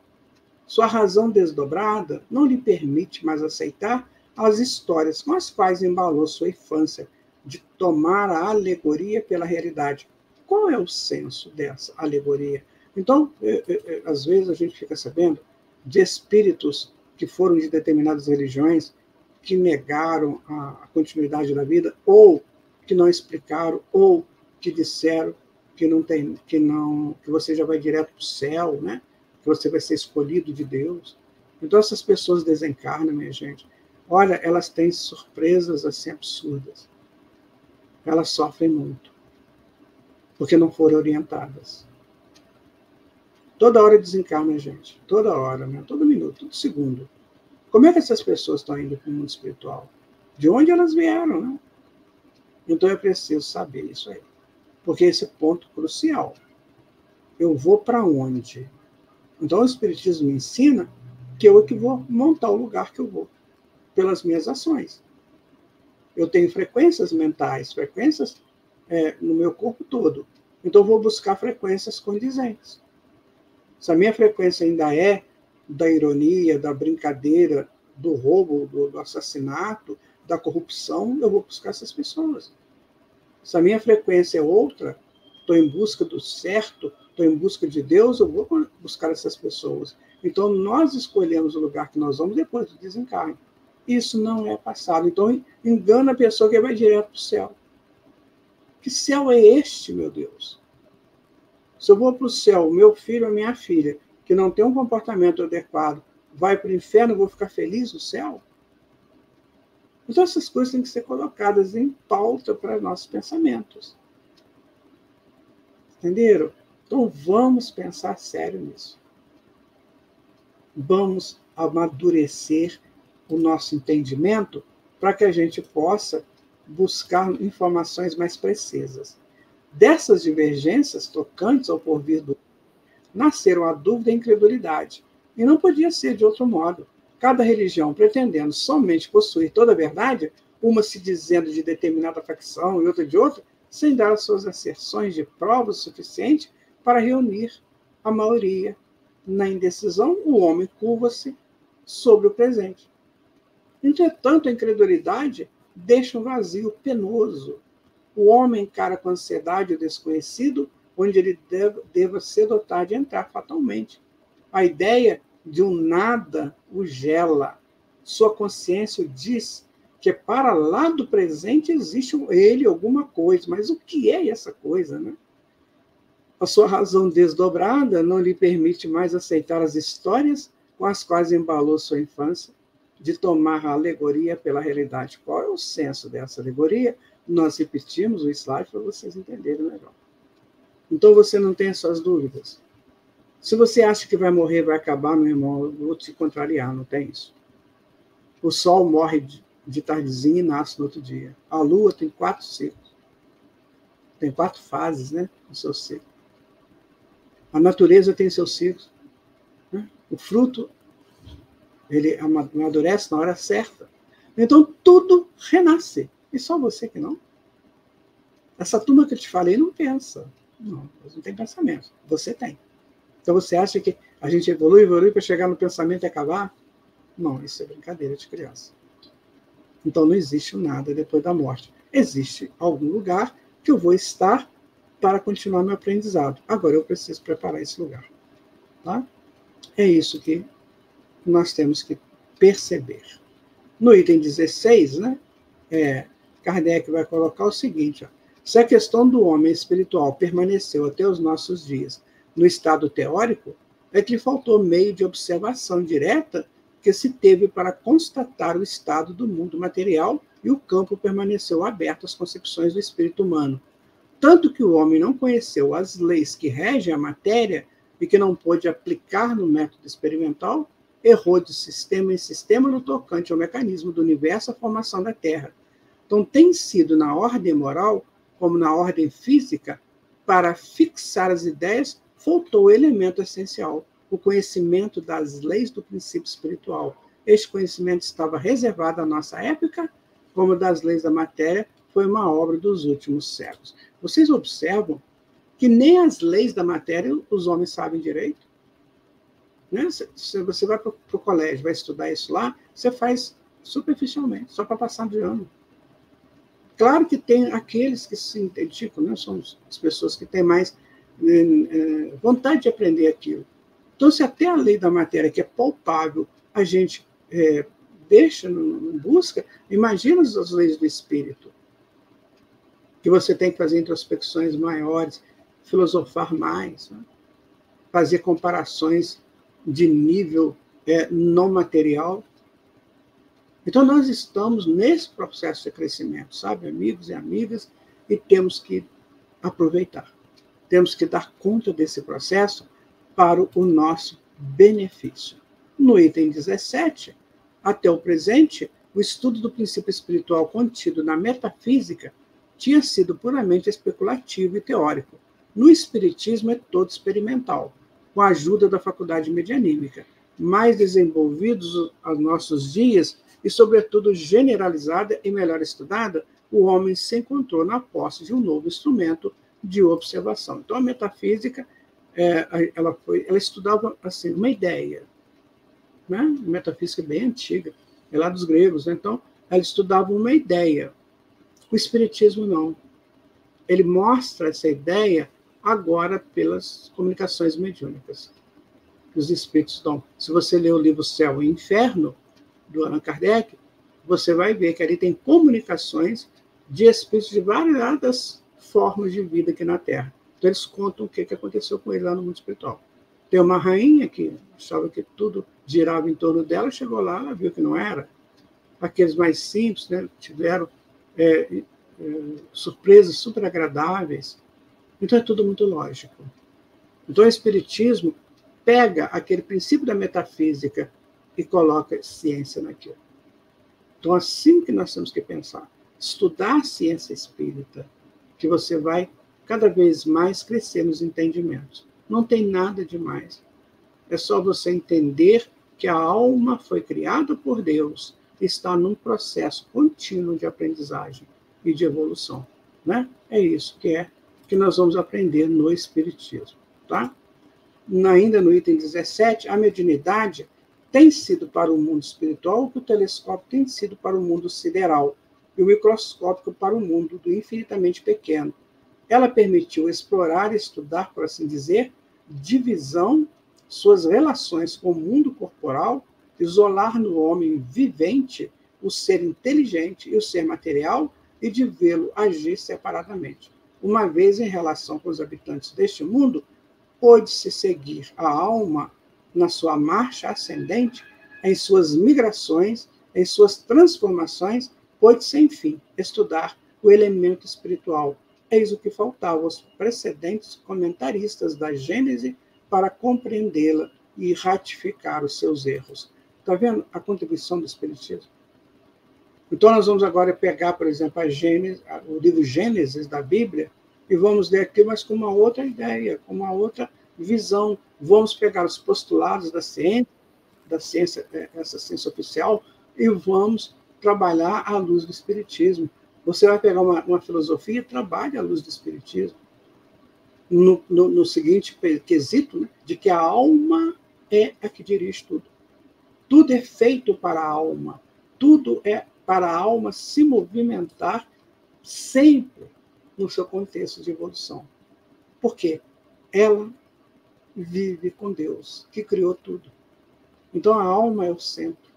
Sua razão desdobrada não lhe permite mais aceitar as histórias com as quais embalou sua infância, de tomar a alegoria pela realidade. Qual é o senso dessa alegoria? Então, é, é, é, às vezes a gente fica sabendo de espíritos que foram de determinadas religiões que negaram a continuidade da vida, ou que não explicaram, ou que disseram que não tem, que não, que você já vai direto para o céu, né? Que você vai ser escolhido de Deus. Então essas pessoas desencarnam, minha gente. Olha, elas têm surpresas assim absurdas. Elas sofrem muito porque não foram orientadas. Toda hora desencarna, gente. Toda hora, né? todo minuto, todo segundo. Como é que essas pessoas estão indo para o mundo espiritual? De onde elas vieram, né? Então é preciso saber isso aí porque esse ponto crucial. Eu vou para onde? Então o Espiritismo me ensina que eu é que vou montar o lugar que eu vou. pelas minhas ações. Eu tenho frequências mentais, frequências é, no meu corpo todo. Então, vou buscar frequências condizentes. Se a minha frequência ainda é da ironia, da brincadeira, do roubo, do, do assassinato, da corrupção, eu vou buscar essas pessoas. Se a minha frequência é outra, estou em busca do certo, estou em busca de Deus, eu vou buscar essas pessoas. Então, nós escolhemos o lugar que nós vamos depois do desencarne. Isso não é passado. Então, engana a pessoa que vai direto para o céu. Que céu é este, meu Deus? Se eu vou para o céu, meu filho ou minha filha, que não tem um comportamento adequado, vai para o inferno, vou ficar feliz no céu? Então, essas coisas têm que ser colocadas em pauta para nossos pensamentos. Entenderam? Então, vamos pensar sério nisso. Vamos amadurecer o nosso entendimento para que a gente possa buscar informações mais precisas. Dessas divergências tocantes ao porvir do nasceram a dúvida e a incredulidade. E não podia ser de outro modo. Cada religião pretendendo somente possuir toda a verdade, uma se dizendo de determinada facção e outra de outra, sem dar as suas asserções de provas suficientes para reunir a maioria. Na indecisão, o homem curva-se sobre o presente. Entretanto, a incredulidade deixa um vazio penoso. O homem encara com ansiedade o desconhecido, onde ele deva ser dotado de entrar fatalmente. A ideia de um nada o gela. Sua consciência diz que para lá do presente existe ele alguma coisa, mas o que é essa coisa, né? A sua razão desdobrada não lhe permite mais aceitar as histórias com as quais embalou sua infância, de tomar a alegoria pela realidade. Qual é o senso dessa alegoria? Nós repetimos o slide para vocês entenderem melhor. Então você não tem suas dúvidas. Se você acha que vai morrer, vai acabar, meu irmão, eu vou te contrariar, não tem isso. O sol morre de, de tardezinha e nasce no outro dia. A lua tem quatro ciclos. Tem quatro fases, né? No seu ciclo. A natureza tem seus ciclos. Né? O fruto ele amadurece na hora certa. Então tudo renasce. E só você que não. Essa turma que eu te falei não pensa. Não, não tem pensamento. Você tem. Então você acha que a gente evolui, evolui para chegar no pensamento e acabar? Não, isso é brincadeira de criança. Então não existe nada depois da morte. Existe algum lugar que eu vou estar para continuar meu aprendizado. Agora eu preciso preparar esse lugar. Tá? É isso que nós temos que perceber. No item 16, né, é, Kardec vai colocar o seguinte: ó, se a questão do homem espiritual permaneceu até os nossos dias no estado teórico, é que faltou meio de observação direta que se teve para constatar o estado do mundo material e o campo permaneceu aberto às concepções do espírito humano. Tanto que o homem não conheceu as leis que regem a matéria e que não pôde aplicar no método experimental, errou de sistema em sistema no tocante ao mecanismo do universo, a formação da Terra. Então, tem sido na ordem moral, como na ordem física, para fixar as ideias, faltou o elemento essencial, o conhecimento das leis do princípio espiritual. Este conhecimento estava reservado à nossa época, como das leis da matéria, foi uma obra dos últimos séculos. Vocês observam que nem as leis da matéria os homens sabem direito? Né? Se você vai para o colégio, vai estudar isso lá, você faz superficialmente, só para passar de ano. Claro que tem aqueles que se identificam, né? são as pessoas que têm mais né, é, vontade de aprender aquilo. Então, se até a lei da matéria, que é palpável, a gente é, deixa, não, busca, imagina as leis do espírito, que você tem que fazer introspecções maiores, filosofar mais, né? fazer comparações de nível é, não material. Então, nós estamos nesse processo de crescimento, sabe, amigos e amigas, e temos que aproveitar. Temos que dar conta desse processo para o nosso benefício. No item 17, até o presente, o estudo do princípio espiritual contido na metafísica tinha sido puramente especulativo e teórico. No Espiritismo é todo experimental com a ajuda da faculdade medianímica. Mais desenvolvidos aos nossos dias, e, sobretudo, generalizada e melhor estudada, o homem se encontrou na posse de um novo instrumento de observação. Então, a metafísica, é, ela, foi, ela estudava assim uma ideia, né? metafísica bem antiga, é lá dos gregos. Né? Então, ela estudava uma ideia. O espiritismo não. Ele mostra essa ideia agora pelas comunicações mediúnicas. Os espíritos dão. Se você ler o livro Céu e Inferno, do Allan Kardec, você vai ver que ali tem comunicações de espíritos de várias formas de vida aqui na Terra. Então, eles contam o que aconteceu com ele lá no mundo espiritual. Tem uma rainha que achava que tudo girava em torno dela, chegou lá, ela viu que não era. Aqueles mais simples né, tiveram é, é, surpresas super agradáveis. Então, é tudo muito lógico. Então, o Espiritismo pega aquele princípio da metafísica e coloca ciência naquilo. Então, assim que nós temos que pensar. Estudar ciência espírita, que você vai cada vez mais crescer nos entendimentos. Não tem nada de mais. É só você entender que a alma foi criada por Deus e está num processo contínuo de aprendizagem e de evolução. Né? É isso que é que nós vamos aprender no Espiritismo. Tá? Ainda no item 17, a mediunidade tem sido para o mundo espiritual o que o telescópio tem sido para o mundo sideral e o microscópico para o mundo do infinitamente pequeno. Ela permitiu explorar e estudar, por assim dizer, divisão, suas relações com o mundo corporal, isolar no homem vivente o ser inteligente e o ser material e de vê-lo agir separadamente. Uma vez em relação com os habitantes deste mundo, pôde-se seguir a alma na sua marcha ascendente, em suas migrações, em suas transformações, pôde-se, enfim, estudar o elemento espiritual. Eis o que faltava aos precedentes comentaristas da Gênese para compreendê-la e ratificar os seus erros. Está vendo a contribuição do Espiritismo? Então, nós vamos agora pegar, por exemplo, Gênesis, o livro Gênesis da Bíblia e vamos ler aqui, mas com uma outra ideia, com uma outra visão. Vamos pegar os postulados da ciência, da ciência, é, essa ciência oficial, e vamos trabalhar à luz do Espiritismo. Você vai pegar uma, uma filosofia e trabalhe à luz do Espiritismo. No, no, no seguinte quesito, né, de que a alma é a que dirige tudo. Tudo é feito para a alma. Tudo é para a alma se movimentar sempre no seu contexto de evolução. Por quê? Ela vive com Deus, que criou tudo. Então a alma é o centro.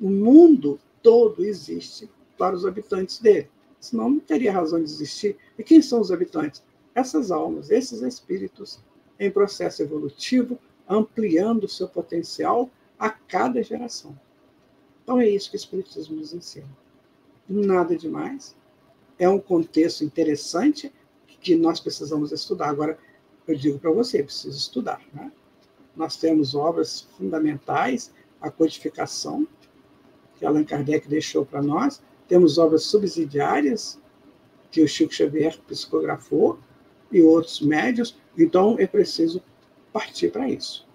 O mundo todo existe para os habitantes dele. Senão não teria razão de existir. E quem são os habitantes? Essas almas, esses espíritos em processo evolutivo, ampliando o seu potencial a cada geração. Então é isso que o Espiritismo nos ensina. Nada demais. É um contexto interessante que nós precisamos estudar. Agora, eu digo para você, precisa estudar. Né? Nós temos obras fundamentais, a codificação, que Allan Kardec deixou para nós, temos obras subsidiárias, que o Chico Xavier psicografou, e outros médios, então é preciso partir para isso,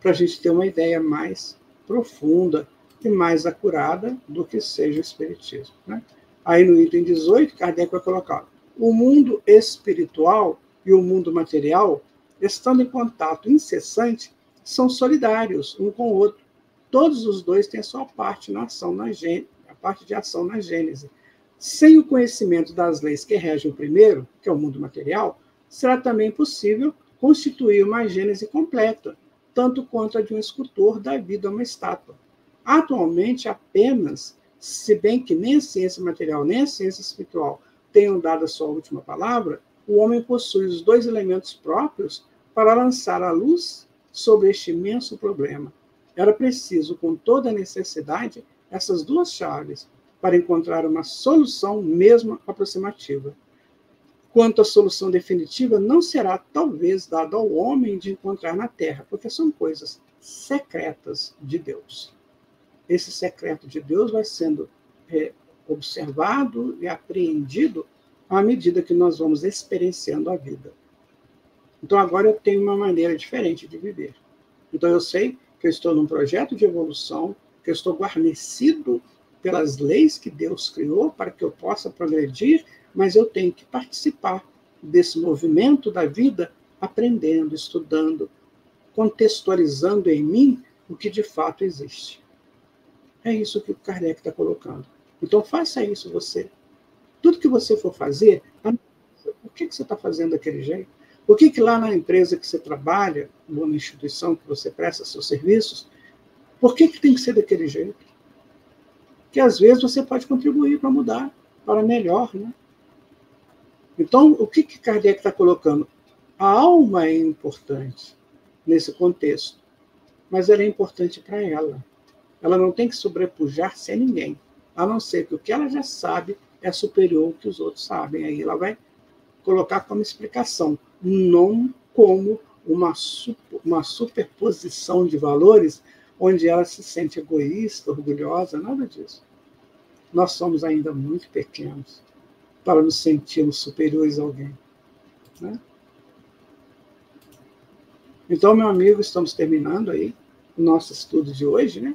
para a gente ter uma ideia mais profunda e mais acurada do que seja o Espiritismo. Né? Aí no item 18, Kardec vai colocar: o mundo espiritual e o mundo material, estando em contato incessante, são solidários um com o outro. Todos os dois têm a sua parte na ação na a parte de ação na Gênese. Sem o conhecimento das leis que regem o primeiro, que é o mundo material, será também possível constituir uma Gênese completa, tanto quanto a de um escultor da vida a uma estátua. Atualmente, apenas, se bem que nem a ciência material nem a ciência espiritual tenham dado a sua última palavra, o homem possui os dois elementos próprios para lançar a luz sobre este imenso problema. Era preciso, com toda necessidade, essas duas chaves para encontrar uma solução mesmo aproximativa. Quanto à solução definitiva, não será talvez dada ao homem de encontrar na Terra, porque são coisas secretas de Deus. Esse secreto de Deus vai sendo é, observado e apreendido à medida que nós vamos experienciando a vida. Então agora eu tenho uma maneira diferente de viver. Então eu sei que eu estou num projeto de evolução, que eu estou guarnecido pelas leis que Deus criou para que eu possa progredir, mas eu tenho que participar desse movimento da vida, aprendendo, estudando, contextualizando em mim o que de fato existe. É isso que o Kardec está colocando. Então faça isso você. Tudo que você for fazer, por que, que você está fazendo daquele jeito? Por que, que lá na empresa que você trabalha, ou na instituição que você presta seus serviços, por que, que tem que ser daquele jeito? Que às vezes você pode contribuir para mudar, para melhor. Né? Então, o que, que Kardec está colocando? A alma é importante nesse contexto, mas ela é importante para ela. Ela não tem que sobrepujar-se a ninguém, a não ser que o que ela já sabe é superior ao que os outros sabem. Aí ela vai colocar como explicação, não como uma, uma superposição de valores onde ela se sente egoísta, orgulhosa, nada disso. Nós somos ainda muito pequenos para nos sentirmos superiores a alguém. Né? Então, meu amigo, estamos terminando aí o nosso estudo de hoje, né?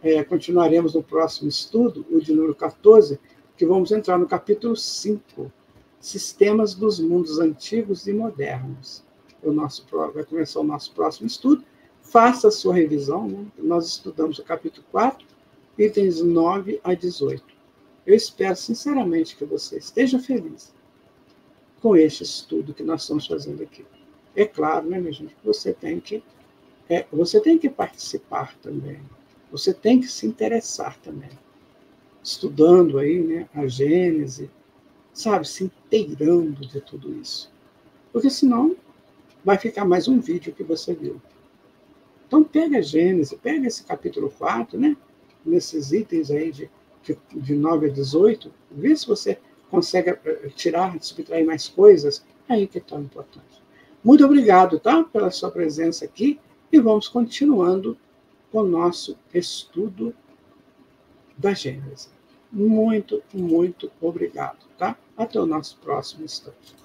É, continuaremos no próximo estudo, o de número 14, que vamos entrar no capítulo 5, Sistemas dos Mundos Antigos e Modernos. O nosso, vai começar o nosso próximo estudo. Faça a sua revisão, né? nós estudamos o capítulo 4, itens 9 a 18. Eu espero sinceramente que você esteja feliz com este estudo que nós estamos fazendo aqui. É claro, né, minha gente, você tem que, é, você tem que participar também. Você tem que se interessar também. Estudando aí, né, a Gênese, sabe, se inteirando de tudo isso. Porque senão vai ficar mais um vídeo que você viu. Então pega a Gênese, pega esse capítulo 4, né? Nesses itens aí de, de, de 9 a 18, vê se você consegue eh, tirar, subtrair mais coisas, aí que é tão importante. Muito obrigado, tá? Pela sua presença aqui e vamos continuando com o nosso estudo da Gênesis. Muito, muito obrigado, tá? Até o nosso próximo instante.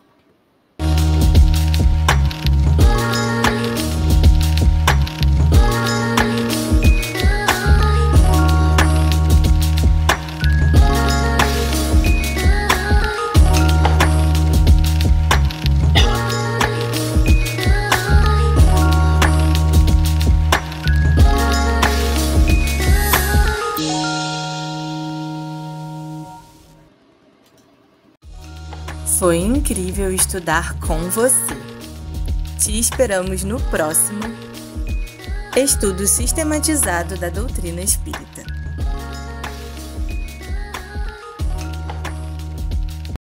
Incrível estudar com você. Te esperamos no próximo Estudo Sistematizado da Doutrina Espírita.